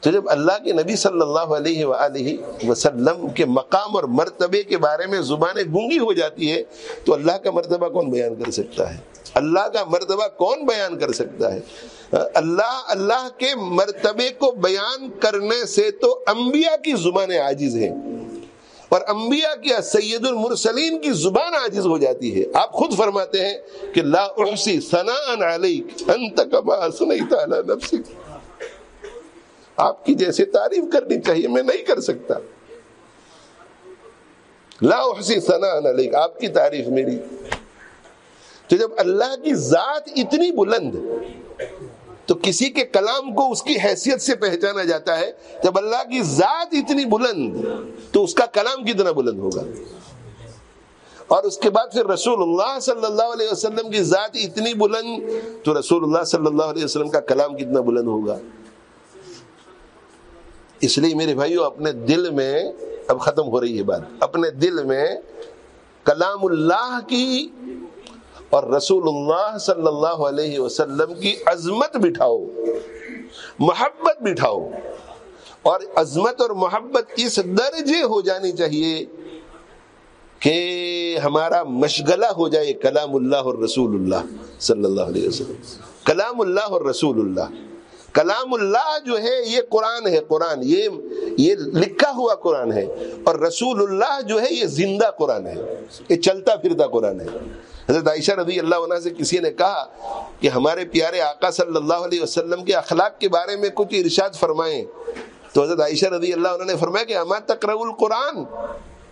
تو جب اللہ کے نبی صلی اللہ علیہ وآلہ وسلم کے مقام اور مرتبے کے بارے میں زبانیں گونگی ہو جاتی ہے تو اللہ کا مرتبہ کون بیان کر سکتا ہے؟ اللہ کا مرتبہ کون بیان کر سکتا ہے؟ اللہ اللہ کے مرتبے کو بیان کرنے سے تو انبیاء کی زبانیں عاجز ہیں۔ اور انبیاء کی سید المرسلین کی زبان عاجز ہو جاتی ہے۔ آپ خود فرماتے ہیں کہ لا احسی ثناء علیک، انت کما سنیت علی نفسک۔ آپ کی جیسے تعریف کرنی چاہیے، میں نہیں کر سکتا۔ لا احسی ثناء علیک، آپ کی تعریف میری۔ تو جب اللہ کی ذات اتنی بلند تو کسی کے کلام کو اس کی حیثیت سے پہچانا جاتا ہے، جب اللہ کی ذات اتنی بلند، تو اس کا کلام کتنا بلند ہوگا؟ اور اس کے بعد پھر رسول اللہ صلی اللہ علیہ وسلم کی ذات اتنی بلند، تو رسول اللہ صلی اللہ علیہ وسلم کا کلام کتنا بلند ہوگا؟ اس لیے میرے بھائیو، اپنے دل میں اب ختم ہو رہی ہے بات۔ اپنے دل میں کلام اللہ کی اور رسول اللہ صلی اللہ علیہ وسلم کی عظمت بٹھاؤ، محبت بٹھاؤ۔ اور عظمت اور محبت اس درجے ہو جانی چاہیے کہ ہمارا مشغلہ ہو جائے کلام اللہ اور رسول اللہ صلی اللہ علیہ وسلم۔ کلام اللہ اور رسول اللہ۔ کلام اللہ جو ہے، یہ قرآن ہے، قرآن۔ یہ یہ لکھا ہوا قرآن ہے۔ اور رسول اللہ جو ہے، یہ زندہ قرآن ہے۔ یہ چلتا پھرتا قرآن ہے۔ حضرت عائشہ رضی اللہ عنہ سے کسی نے کہا کہ ہمارے پیارے آقا صلی اللہ علیہ وسلم کے اخلاق کے بارے میں کچھ ارشاد فرمائیں۔ تو حضرت عائشہ رضی اللہ عنہ نے فرمایا کہ اما تقرأ القرآن؟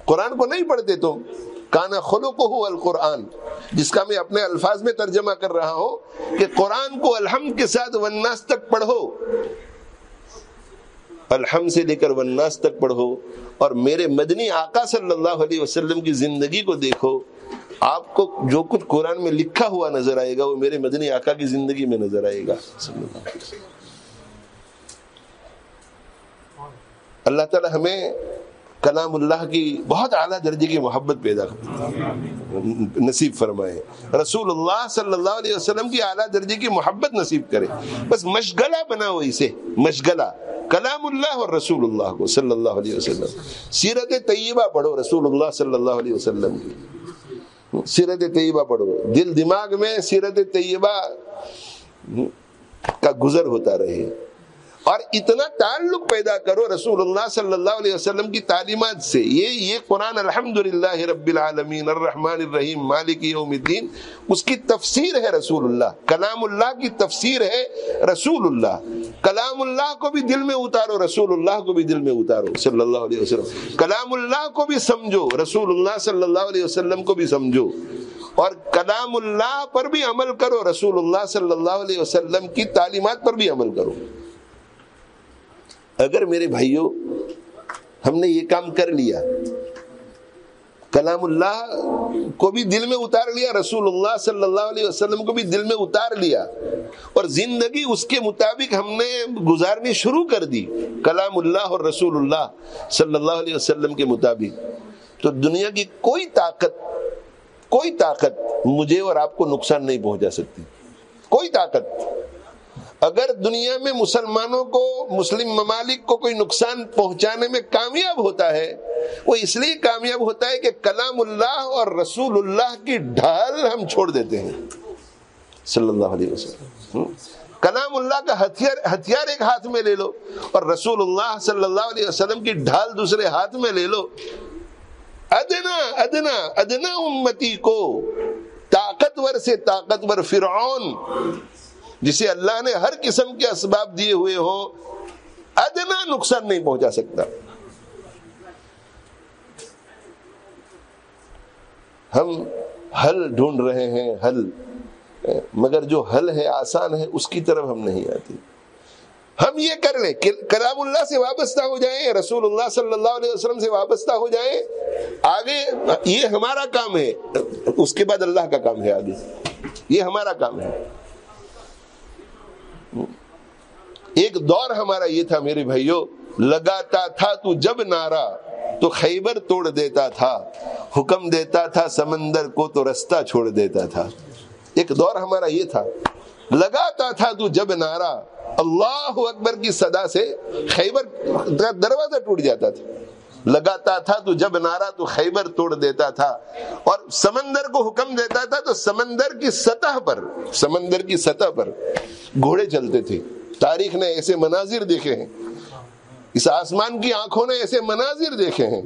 قرآن کو نہیں پڑھتے تم۔ کانا خلق ہو القرآن۔ جس کا میں اپنے الفاظ میں ترجمہ کر رہا ہوں کہ قرآن کو الحمد کے ساتھ وناس تک پڑھو۔ الحمد سے لے کر وناس تک پڑھو۔ اور میرے مدنی آقا صلی اللہ علیہ وسلم کی زندگی کو دیکھو۔ آپ کو جو کچھ قرآن میں لکھا ہوا نظر آئے گا وہ میرے مدنی آقا کی زندگی میں نظر آئے گا۔ اللہ تعالی ہمیں کلام اللہ کی بہت اعلیٰ درجے کی محبت پیدا نصیب فرمائے۔ رسول اللہ صلی اللہ علیہ وسلم کی اعلیٰ درجے کی محبت نصیب کرے۔ بس مشغلہ بناؤ اسے۔ مشغلہ۔ کلام اللہ اور رسول اللہ کو صلی اللہ علیہ وسلم۔ سیرت طیبہ پڑھو رسول اللہ صلی اللہ علیہ وسلم کی۔ سیرت طیبہ پڑھو۔ دل دماغ میں سیرت طیبہ کا گزر ہوتا رہے۔ اور اتنا تعلق پیدا کرو رسول اللہ صلی اللہ علیہ وسلم کی تعلیمات سے۔ یہ یہ قرآن الحمد رب العالمین الرحمن الرحیم مالک یوم الدین۔ اس کی تفسیر ہے رسول اللہ۔ کلام اللہ کی تفسیر ہے رسول اللہ۔ کلام اللہ کو بھی دل میں اتارو، رسول اللہ کو بھی دل میں اتارو صلی اللہ علیہ وسلم۔ کلام اللہ کو بھی سمجھو، رسول اللہ صلی اللہ علیہ وسلم کو بھی سمجھو۔ اور کلام اللہ پر بھی عمل کرو، رسول اللہ صلی اللہ علیہ وسلم کی تعلیمات پر بھی عمل کرو۔ اگر میرے بھائیوں ہم نے یہ کام کر لیا، کلام اللہ کو بھی دل میں اتار لیا، رسول اللہ صلی اللہ علیہ وسلم کو بھی دل میں اتار لیا، اور زندگی اس کے مطابق ہم نے گزارنی شروع کر دی، کلام اللہ اور رسول اللہ صلی اللہ علیہ وسلم کے مطابق۔ تو دنیا کی کوئی طاقت کوئی طاقت مجھے اور آپ کو نقصان نہیں پہنچا سکتی۔ کوئی طاقت۔ اگر دنیا میں مسلمانوں کو، مسلم ممالک کو کوئی نقصان پہنچانے میں کامیاب ہوتا ہے، وہ اس لیے کامیاب ہوتا ہے کہ کلام اللہ اور رسول اللہ کی ڈھال ہم چھوڑ دیتے ہیں۔ صلی اللہ علیہ وسلم۔ کلام اللہ کا ہتھیار ہتھیار ایک ہاتھ میں لے لو اور رسول اللہ صلی اللہ علیہ وسلم کی ڈھال دوسرے ہاتھ میں لے لو۔ ادنا ادنا ادنا امتی کو، طاقتور سے طاقتور فرعون۔ جسے اللہ نے ہر قسم کے اسباب دیے ہوئے ہو، ادنا نقصان نہیں پہنچا سکتا۔ ہم حل ڈھونڈ رہے ہیں، حل۔ مگر جو حل ہے، آسان ہے، اس کی طرف ہم نہیں آتی ہم یہ کر لیں کلام اللہ سے وابستہ ہو جائیں، رسول اللہ صلی اللہ علیہ وسلم سے وابستہ ہو جائیں۔ آگے یہ ہمارا کام ہے، اس کے بعد اللہ کا کام ہے آگے۔ یہ ہمارا کام ہے۔ ایک دور ہمارا یہ تھا، میرے بھائیوں لگاتا تھا تو جب نارا تو خیبر توڑ دیتا تھا، حکم دیتا تھا، سمندر کو تو رستہ چھوڑ دیتا تھا۔ ایک دور ہمارا یہ تھا۔ لگاتا تھا تو جب نارا اللہ اکبر کی صدا سے خیبر دروازہ ٹوٹ جاتا تھا۔ لگاتا تھا تو جب نارا تو خیبر توڑ دیتا تھا اور سمندر کو حکم دیتا تھا تو سمندر کی سطح پر، سمندر کی سطح پر گھوڑے چلتے تھے۔ تاریخ نے ایسے مناظر دیکھے ہیں۔ اس آسمان کی آنکھوں نے ایسے مناظر دیکھے ہیں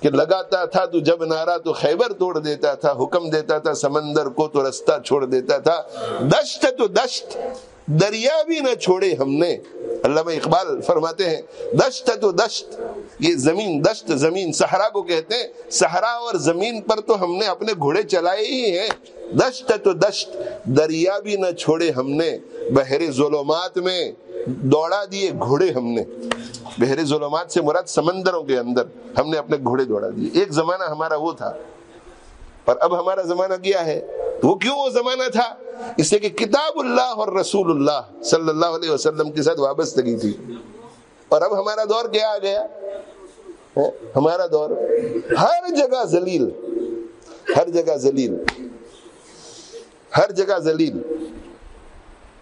کہ لگاتا تھا تو جب نارا تو خیبر توڑ دیتا تھا، حکم دیتا تھا، سمندر کو تو رستہ چھوڑ دیتا تھا۔ دشت تو دشت، دریا بھی نہ چھوڑے ہم نے۔ علامہ اقبال فرماتے ہیں، دشت تو دشت یہ زمین دشت، زمین صحرا کو کہتے ہیں۔ صحرا اور زمین پر تو ہم نے اپنے گھوڑے چلائے ہی ہیں۔ دشت تو دشت، دریا بھی نہ چھوڑے ہم نے۔ بحر ظلمات میں دوڑا دیے گھوڑے ہم نے۔ بحر ظلمات سے مراد سمندروں کے اندر ہم نے اپنے گھوڑے دوڑا دیے۔ ایک زمانہ ہمارا وہ تھا۔ اور اب ہمارا زمانہ کیا ہے؟ وہ کیوں وہ زمانہ تھا؟ اس سے کہ کتاب اللہ اور رسول اللہ صلی اللہ علیہ وسلم کے ساتھ وابستگی تھی۔ اور اب ہمارا دور کیا آ گیا؟ ہمارا دور ہر جگہ زلیل ہر جگہ زلیل ہر جگہ زلیل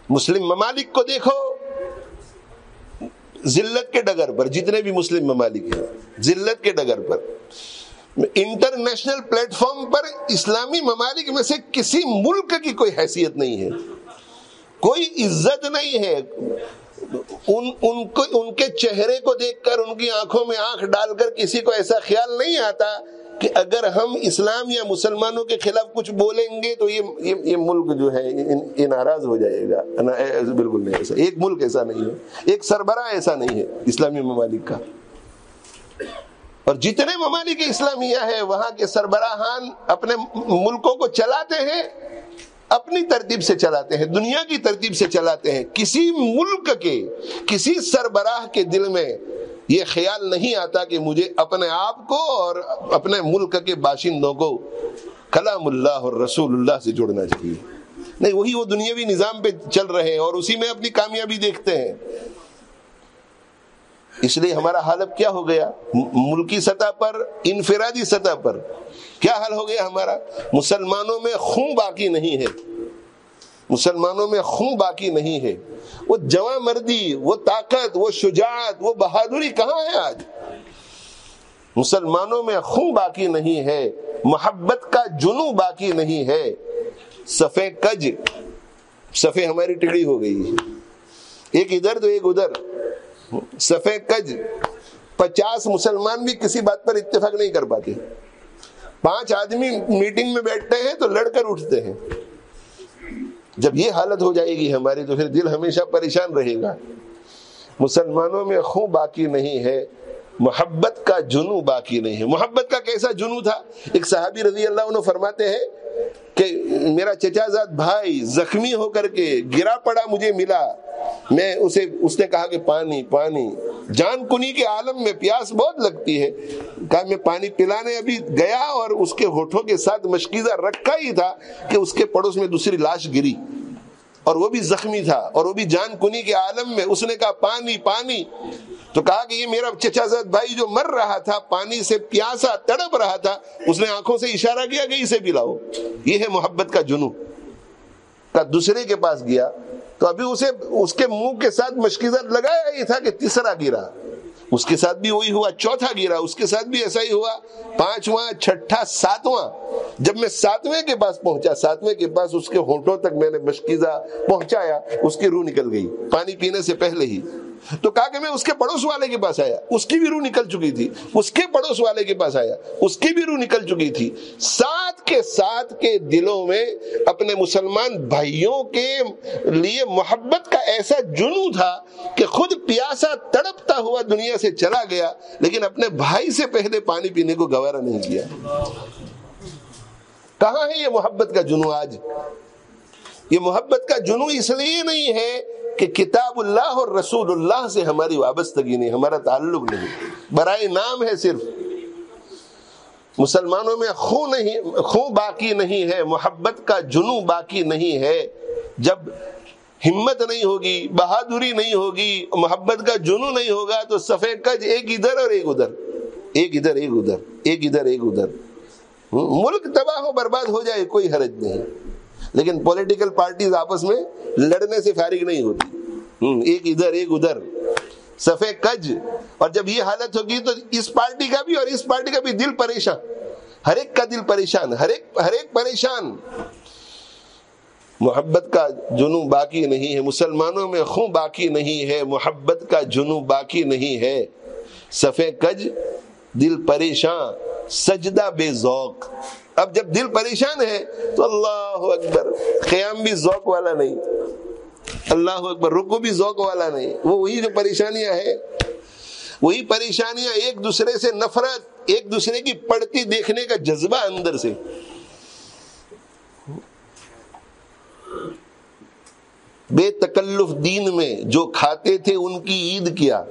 مسلم ممالک کو دیکھو، ذلت کے ڈگر پر، جتنے بھی مسلم ممالک ہیں، ذلت کے ڈگر پر۔ انٹرنیشنل پلیٹ فارم پر اسلامی ممالک میں سے کسی ملک کی کوئی حیثیت نہیں ہے۔ کوئی عزت نہیں ہے۔ ان ان کو، ان کے چہرے کو دیکھ کر، ان کی آنکھوں میں آنکھ ڈال کر کسی کو ایسا خیال نہیں آتا کہ اگر ہم اسلام یا مسلمانوں کے خلاف کچھ بولیں گے تو یہ یہ ملک جو ہے، یہ ناراض ہو جائے گا. بالکل نہیں ایسا. ایک ملک ایسا نہیں ہے. ایک سربراہ ایسا نہیں ہے اسلامی ممالک کا. اور جتنے ممالک اسلامیہ ہے وہاں کے سربراہان اپنے ملکوں کو چلاتے ہیں اپنی ترتیب سے چلاتے ہیں، دنیا کی ترتیب سے چلاتے ہیں۔ کسی ملک کے، کسی سربراہ کے دل میں یہ خیال نہیں آتا کہ مجھے اپنے آپ کو اور اپنے ملک کے باشندوں کو کلام اللہ اور رسول اللہ سے جڑنا چاہیے۔ نہیں، وہی وہ دنیاوی نظام پہ چل رہے ہیں اور اسی میں اپنی کامیابی دیکھتے ہیں۔ اس لیے ہمارا حالت کیا ہو گیا؟ ملکی سطح پر، انفرادی سطح پر۔ کیا حال ہو گیا ہمارا؟ مسلمانوں میں خون باقی نہیں ہے۔ مسلمانوں میں خون باقی نہیں ہے۔ وہ جوان مردی وہ طاقت، وہ شجاعت، وہ بہادری کہاں ہے آج؟ مسلمانوں میں خون باقی نہیں ہے۔ محبت کا جنو باقی نہیں ہے۔ سفے کج سفے ہماری ٹکڑی ہو گئی۔ ایک ادھر تو ایک ادھر۔ سفے کج، پچاس مسلمان بھی کسی بات پر اتفاق نہیں کر پاتے۔ پانچ آدمی میٹنگ میں بیٹھتے ہیں تو لڑ کر اٹھتے ہیں۔ جب یہ حالت ہو جائے گی ہماری تو پھر دل ہمیشہ پریشان رہے گا۔ مسلمانوں میں خوں باقی نہیں ہے۔ محبت کا جنو باقی نہیں ہے۔ محبت کا کیسا جنو تھا؟ ایک صحابی رضی اللہ عنہ فرماتے ہیں کہ میرا چچا زاد بھائی زخمی ہو کر کے گرا پڑا مجھے ملا۔ میں اسے، اس نے کہا کہ پانی پانی۔ جان کنی کے عالم میں پیاس بہت لگتی ہے۔ کہا، میں پانی پلانے ابھی گیا اور اس کے ہوٹھوں کے ساتھ مشکیزہ رکھا ہی تھا کہ اس کے پڑوس میں دوسری لاش گری۔ اور وہ بھی زخمی تھا اور وہ بھی جان کنی کے عالم میں اس نے کہا، پانی پانی۔ تو کہا کہ یہ میرا چچا زد بھائی جو مر رہا تھا، پانی سے پیاسا تڑپ رہا تھا، اس نے آنکھوں سے اشارہ کیا کہ اسے پلاؤ۔ یہ ہے محبت کا جنو کا دوسرے کے پاس گیا تو ابھی اسے، اس کے منہ کے ساتھ مشکیزت لگایا یہ تھا کہ تیسرا گرا۔ اس کے ساتھ بھی وہی ہوا، چوتھا گرا اس کے ساتھ بھی ایسا ہی ہوا، پانچواں، چھٹا، ساتواں۔ جب میں ساتویں کے پاس پہنچا، ساتویں کے پاس اس کے ہونٹوں تک میں نے مشکیزہ پہنچایا، اس کی روح نکل گئی، پانی پینے سے پہلے ہی۔ تو کہا کہ میں اس کے پڑوس والے کے پاس آیا۔ اس کی بھی روح نکل چکی تھی۔ اس کے پڑوس والے کے پاس آیا۔ اس کی بھی روح نکل چکی تھی۔ ساتھ کے ساتھ کے دلوں میں اپنے مسلمان بھائیوں کے لیے محبت کا ایسا جنو تھا کہ خود پیاسا تڑپتا ہوا دنیا سے چلا گیا، لیکن اپنے بھائی سے پہلے پانی پینے کو گوارا نہیں کیا۔ کہاں ہے یہ محبت کا جنو آج؟ یہ محبت کا جنو اس لیے نہیں ہے کہ کتاب اللہ اور رسول اللہ سے ہماری وابستگی نہیں، ہمارا تعلق نہیں۔ برائے نام ہے صرف۔ مسلمانوں میں خون نہیں خون باقی نہیں ہے، محبت کا جنو باقی نہیں ہے۔ جب ہمت نہیں ہوگی، بہادری نہیں ہوگی، محبت کا جنو نہیں ہوگا، تو سفید کج ایک ادھر اور ایک ادھر۔ ایک ادھر ایک ادھر ایک ادھر ایک ادھر۔ ملک تباہ ہو برباد ہو جائے، کوئی حرج نہیں۔ لیکن پولیٹیکل پارٹیز آپس میں لڑنے سے فارغ نہیں ہوتی۔ ایک ادھر ایک ادھر۔ سفید کج۔ اور جب یہ حالت ہوگی تو اس پارٹی کا بھی اور اس پارٹی کا بھی دل پریشان۔ ہر ایک کا دل پریشان، ہر ایک ہر ایک پریشان۔ محبت کا جنو باقی نہیں ہے۔ مسلمانوں میں خوں باقی نہیں ہے، محبت کا جنو باقی نہیں ہے۔ سفید کج۔ دل پریشان، سجدہ بے ذوق۔ اب جب دل پریشان ہے تو اللہ اکبر، قیام بھی ذوق والا نہیں۔ اللہ اکبر، رکو بھی ذوق والا نہیں۔ وہ وہی جو پریشانیاں ہیں، وہی پریشانیاں ایک دوسرے سے نفرت، ایک دوسرے کی پڑتی دیکھنے کا جذبہ اندر سے۔ بے تکلف دین میں جو کھاتے تھے، ان کی عید کیا۔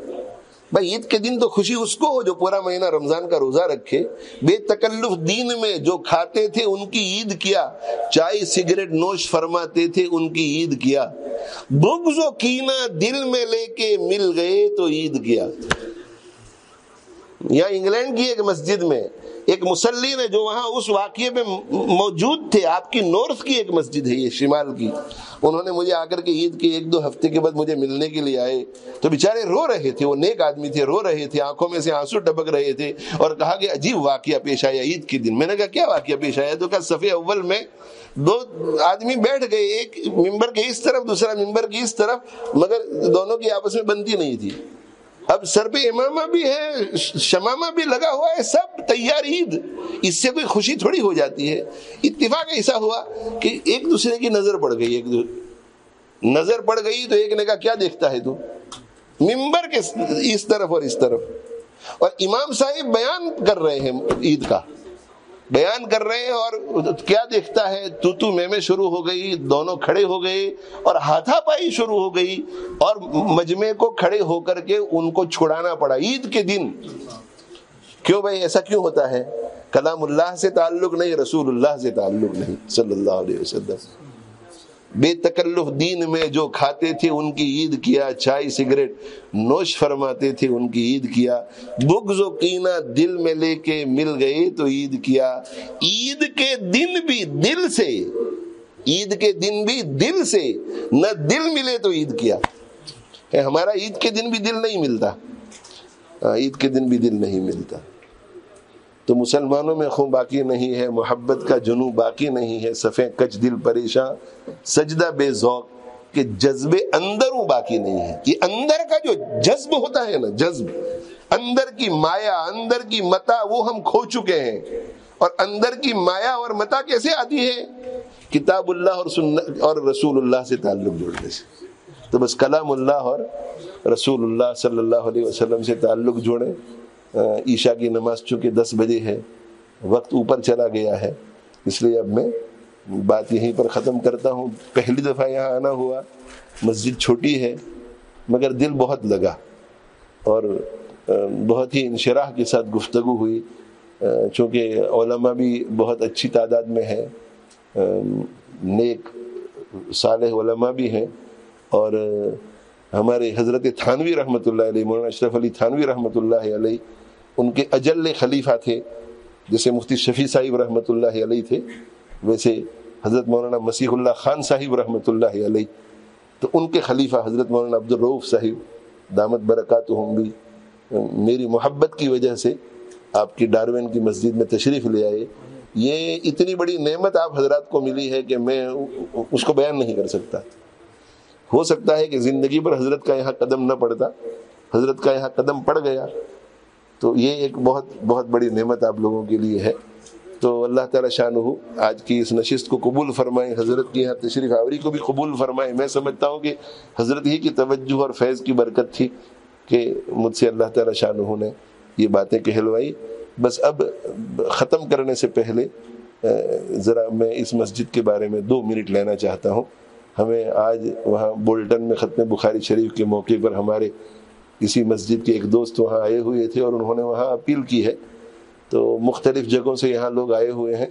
بھائی، عید کے دن تو خوشی اس کو ہو جو پورا مہینہ رمضان کا روزہ رکھے۔ بے تکلف دین میں جو کھاتے تھے، ان کی عید کیا۔ چائے، سگریٹ، نوش فرماتے تھے، ان کی عید کیا۔ بغض و کینا دل میں لے کے مل گئے تو عید کیا۔ یا انگلینڈ کی ایک مسجد میں ایک مسلم ہے جو وہاں اس واقعے میں موجود تھے۔ آپ کی نورتھ کی ایک مسجد ہے یہ شمال کی۔ انہوں نے مجھے آ کر کے عید کے ایک دو ہفتے کے بعد مجھے ملنے کے لیے آئے۔ تو بےچارے رو رہے تھے، وہ نیک آدمی تھے، رو رہے تھے، آنکھوں میں سے آنسو ٹپک رہے تھے اور کہا کہ عجیب واقعہ پیش آیا عید کے دن۔ میں نے کہا، کیا واقعہ پیش آیا؟ تو کہا صفحے اول میں دو آدمی بیٹھ گئے، ایک ممبر کے اس طرف، دوسرا ممبر کی اس طرف، مگر دونوں کی آپس میں بنتی نہیں تھی۔ اب سر پہ امامہ بھی ہے، شمامہ بھی لگا ہوا ہے، سب تیار عید۔ اس سے کوئی خوشی تھوڑی ہو جاتی ہے۔ اتفاق ایسا ہوا کہ ایک دوسرے کی نظر پڑ گئی، ایک نظر پڑ گئی تو ایک نے کہا، کیا دیکھتا ہے تو؟ ممبر کے اس طرف اور اس طرف۔ اور امام صاحب بیان کر رہے ہیں عید کا۔ بیان کر رہے ہیں اور کیا دیکھتا ہے؟ تو تو میں میں شروع ہو گئی، دونوں کھڑے ہو گئے اور ہاتھا پائی شروع ہو گئی اور مجمع کو کھڑے ہو کر کے ان کو چھڑانا پڑا۔ عید کے دن۔ کیوں بھائی ایسا کیوں ہوتا ہے؟ کلام اللہ سے تعلق نہیں، رسول اللہ سے تعلق نہیں، صلی اللہ علیہ وسلم۔ بے تکلف دین میں جو کھاتے تھے، ان کی عید کیا، چائے، سگریٹ نوش فرماتے تھے، ان کی عید کیا۔ بغض و کینا دل میں لے کے مل گئے تو عید کیا۔ عید کے دن بھی دل سے، عید کے دن بھی دل سے نہ دل ملے تو عید کیا۔ ہمارا عید کے دن بھی دل نہیں ملتا۔ ہاں، عید کے دن بھی دل نہیں ملتا۔ تو مسلمانوں میں خون باقی نہیں ہے، محبت کا جنو باقی نہیں ہے سفید کچ دل پریشان سجدہ بے ذوق کہ جذبے اندروں باقی نہیں ہے یہ اندر کا جو جذب ہوتا ہے نا، جذب، اندر کی مایا، اندر کی متا، وہ ہم کھو چکے ہیں۔ اور اندر کی مایا اور متا کیسے آتی ہے؟ کتاب اللہ اور سنت اور رسول اللہ سے تعلق جوڑنے سے۔ تو بس کلام اللہ اور رسول اللہ صلی اللہ علیہ وسلم سے تعلق جوڑیں۔ عشاء کی نماز چونکہ دس بجے ہے، وقت اوپر چلا گیا ہے۔ اس لیے اب میں بات یہیں پر ختم کرتا ہوں۔ پہلی دفعہ یہاں آنا ہوا، مسجد چھوٹی ہے، مگر دل بہت لگا۔ اور بہت ہی انشراح کے ساتھ گفتگو ہوئی۔ چونکہ علماء بھی بہت اچھی تعداد میں ہے نیک، صالح علماء بھی ہیں۔ اور ہمارے حضرت تھانوی رحمۃ اللہ علیہ، مولانا اشرف علی تھانوی رحمۃ اللہ علیہ ان کے اجل خلیفہ تھے، جیسے مفتی شفیع صاحب رحمۃ اللہ علیہ تھے، ویسے حضرت مولانا مسیح اللہ خان صاحب رحمۃ اللہ علیہ۔ تو ان کے خلیفہ حضرت مولانا عبد الروف صاحب، دامت برکات ہوں بھی میری محبت کی وجہ سے آپ کی ڈاروین کی مسجد میں تشریف لے آئے۔ یہ اتنی بڑی نعمت آپ حضرات کو ملی ہے کہ میں اس کو بیان نہیں کر سکتا۔ ہو سکتا ہے کہ زندگی پر حضرت کا یہاں قدم نہ پڑتا، حضرت کا یہاں قدم پڑ گیا۔ تو یہ ایک بہت بہت بڑی نعمت آپ لوگوں کے لیے ہے۔ تو اللہ تعالیٰ شان ہو آج کی اس نشست کو قبول فرمائے، حضرت کی یہاں تشریف آوری کو بھی قبول فرمائے۔ میں سمجھتا ہوں کہ حضرت ہی کی توجہ اور فیض کی برکت تھی کہ مجھ سے اللہ تعالیٰ شاہ نے یہ باتیں کہلوائی۔ بس اب ختم کرنے سے پہلے ذرا میں اس مسجد کے بارے میں دو منٹ لینا چاہتا ہوں۔ ہمیں آج وہاں بولٹن میں ختم بخاری شریف کے موقع پر ہمارے اسی مسجد کے ایک دوست وہاں آئے ہوئے تھے اور انہوں نے وہاں اپیل کی ہے۔ تو مختلف جگہوں سے یہاں لوگ آئے ہوئے ہیں۔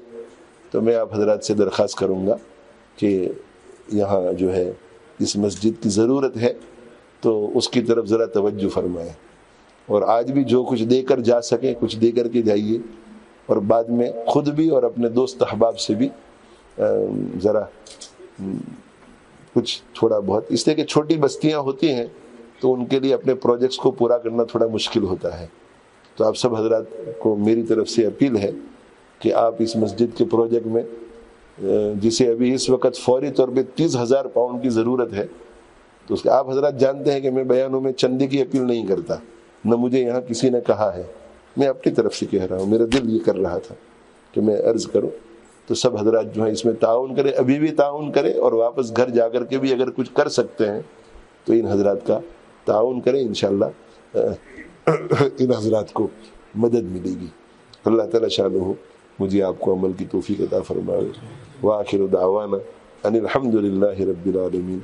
تو میں آپ حضرات سے درخواست کروں گا کہ یہاں جو ہے اس مسجد کی ضرورت ہے تو اس کی طرف ذرا توجہ فرمائیں۔ اور آج بھی جو کچھ دے کر جا سکیں، کچھ دے کر کے جائیے۔ اور بعد میں خود بھی اور اپنے دوست احباب سے بھی ذرا کچھ تھوڑا بہت۔ اس لیے کہ چھوٹی بستیاں ہوتی ہیں۔ تو ان کے لیے اپنے پروجیکٹس کو پورا کرنا تھوڑا مشکل ہوتا ہے۔ تو آپ سب حضرات کو میری طرف سے اپیل ہے کہ آپ اس مسجد کے پروجیکٹ میں جسے ابھی اس وقت فوری طور پہ تیس ہزار پاؤنڈ کی ضرورت ہے، تو اس کے، آپ حضرات جانتے ہیں کہ میں بیانوں میں چندے کی اپیل نہیں کرتا، نہ مجھے یہاں کسی نے کہا ہے۔ میں اپنی طرف سے کہہ رہا ہوں، میرا دل یہ کر رہا تھا کہ میں عرض کروں۔ تو سب حضرات جو ہیں اس میں تعاون کرے ابھی بھی تعاون کرے اور واپس گھر جا کر کے بھی اگر کچھ کر سکتے ہیں، تو ان حضرات کا تعاون کریں انشاءاللہ ان حضرات کو مدد ملے گی۔ اللہ تعالیٰ شان ہو مجھے آپ کو عمل کی توفیق عطا فرمائے۔ وآخر دعوانا ان الحمد للہ رب العالمین۔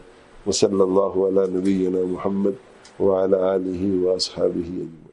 وصلی اللہ علی نبینا محمد وعلى آلہ واصحابہ اجمعین۔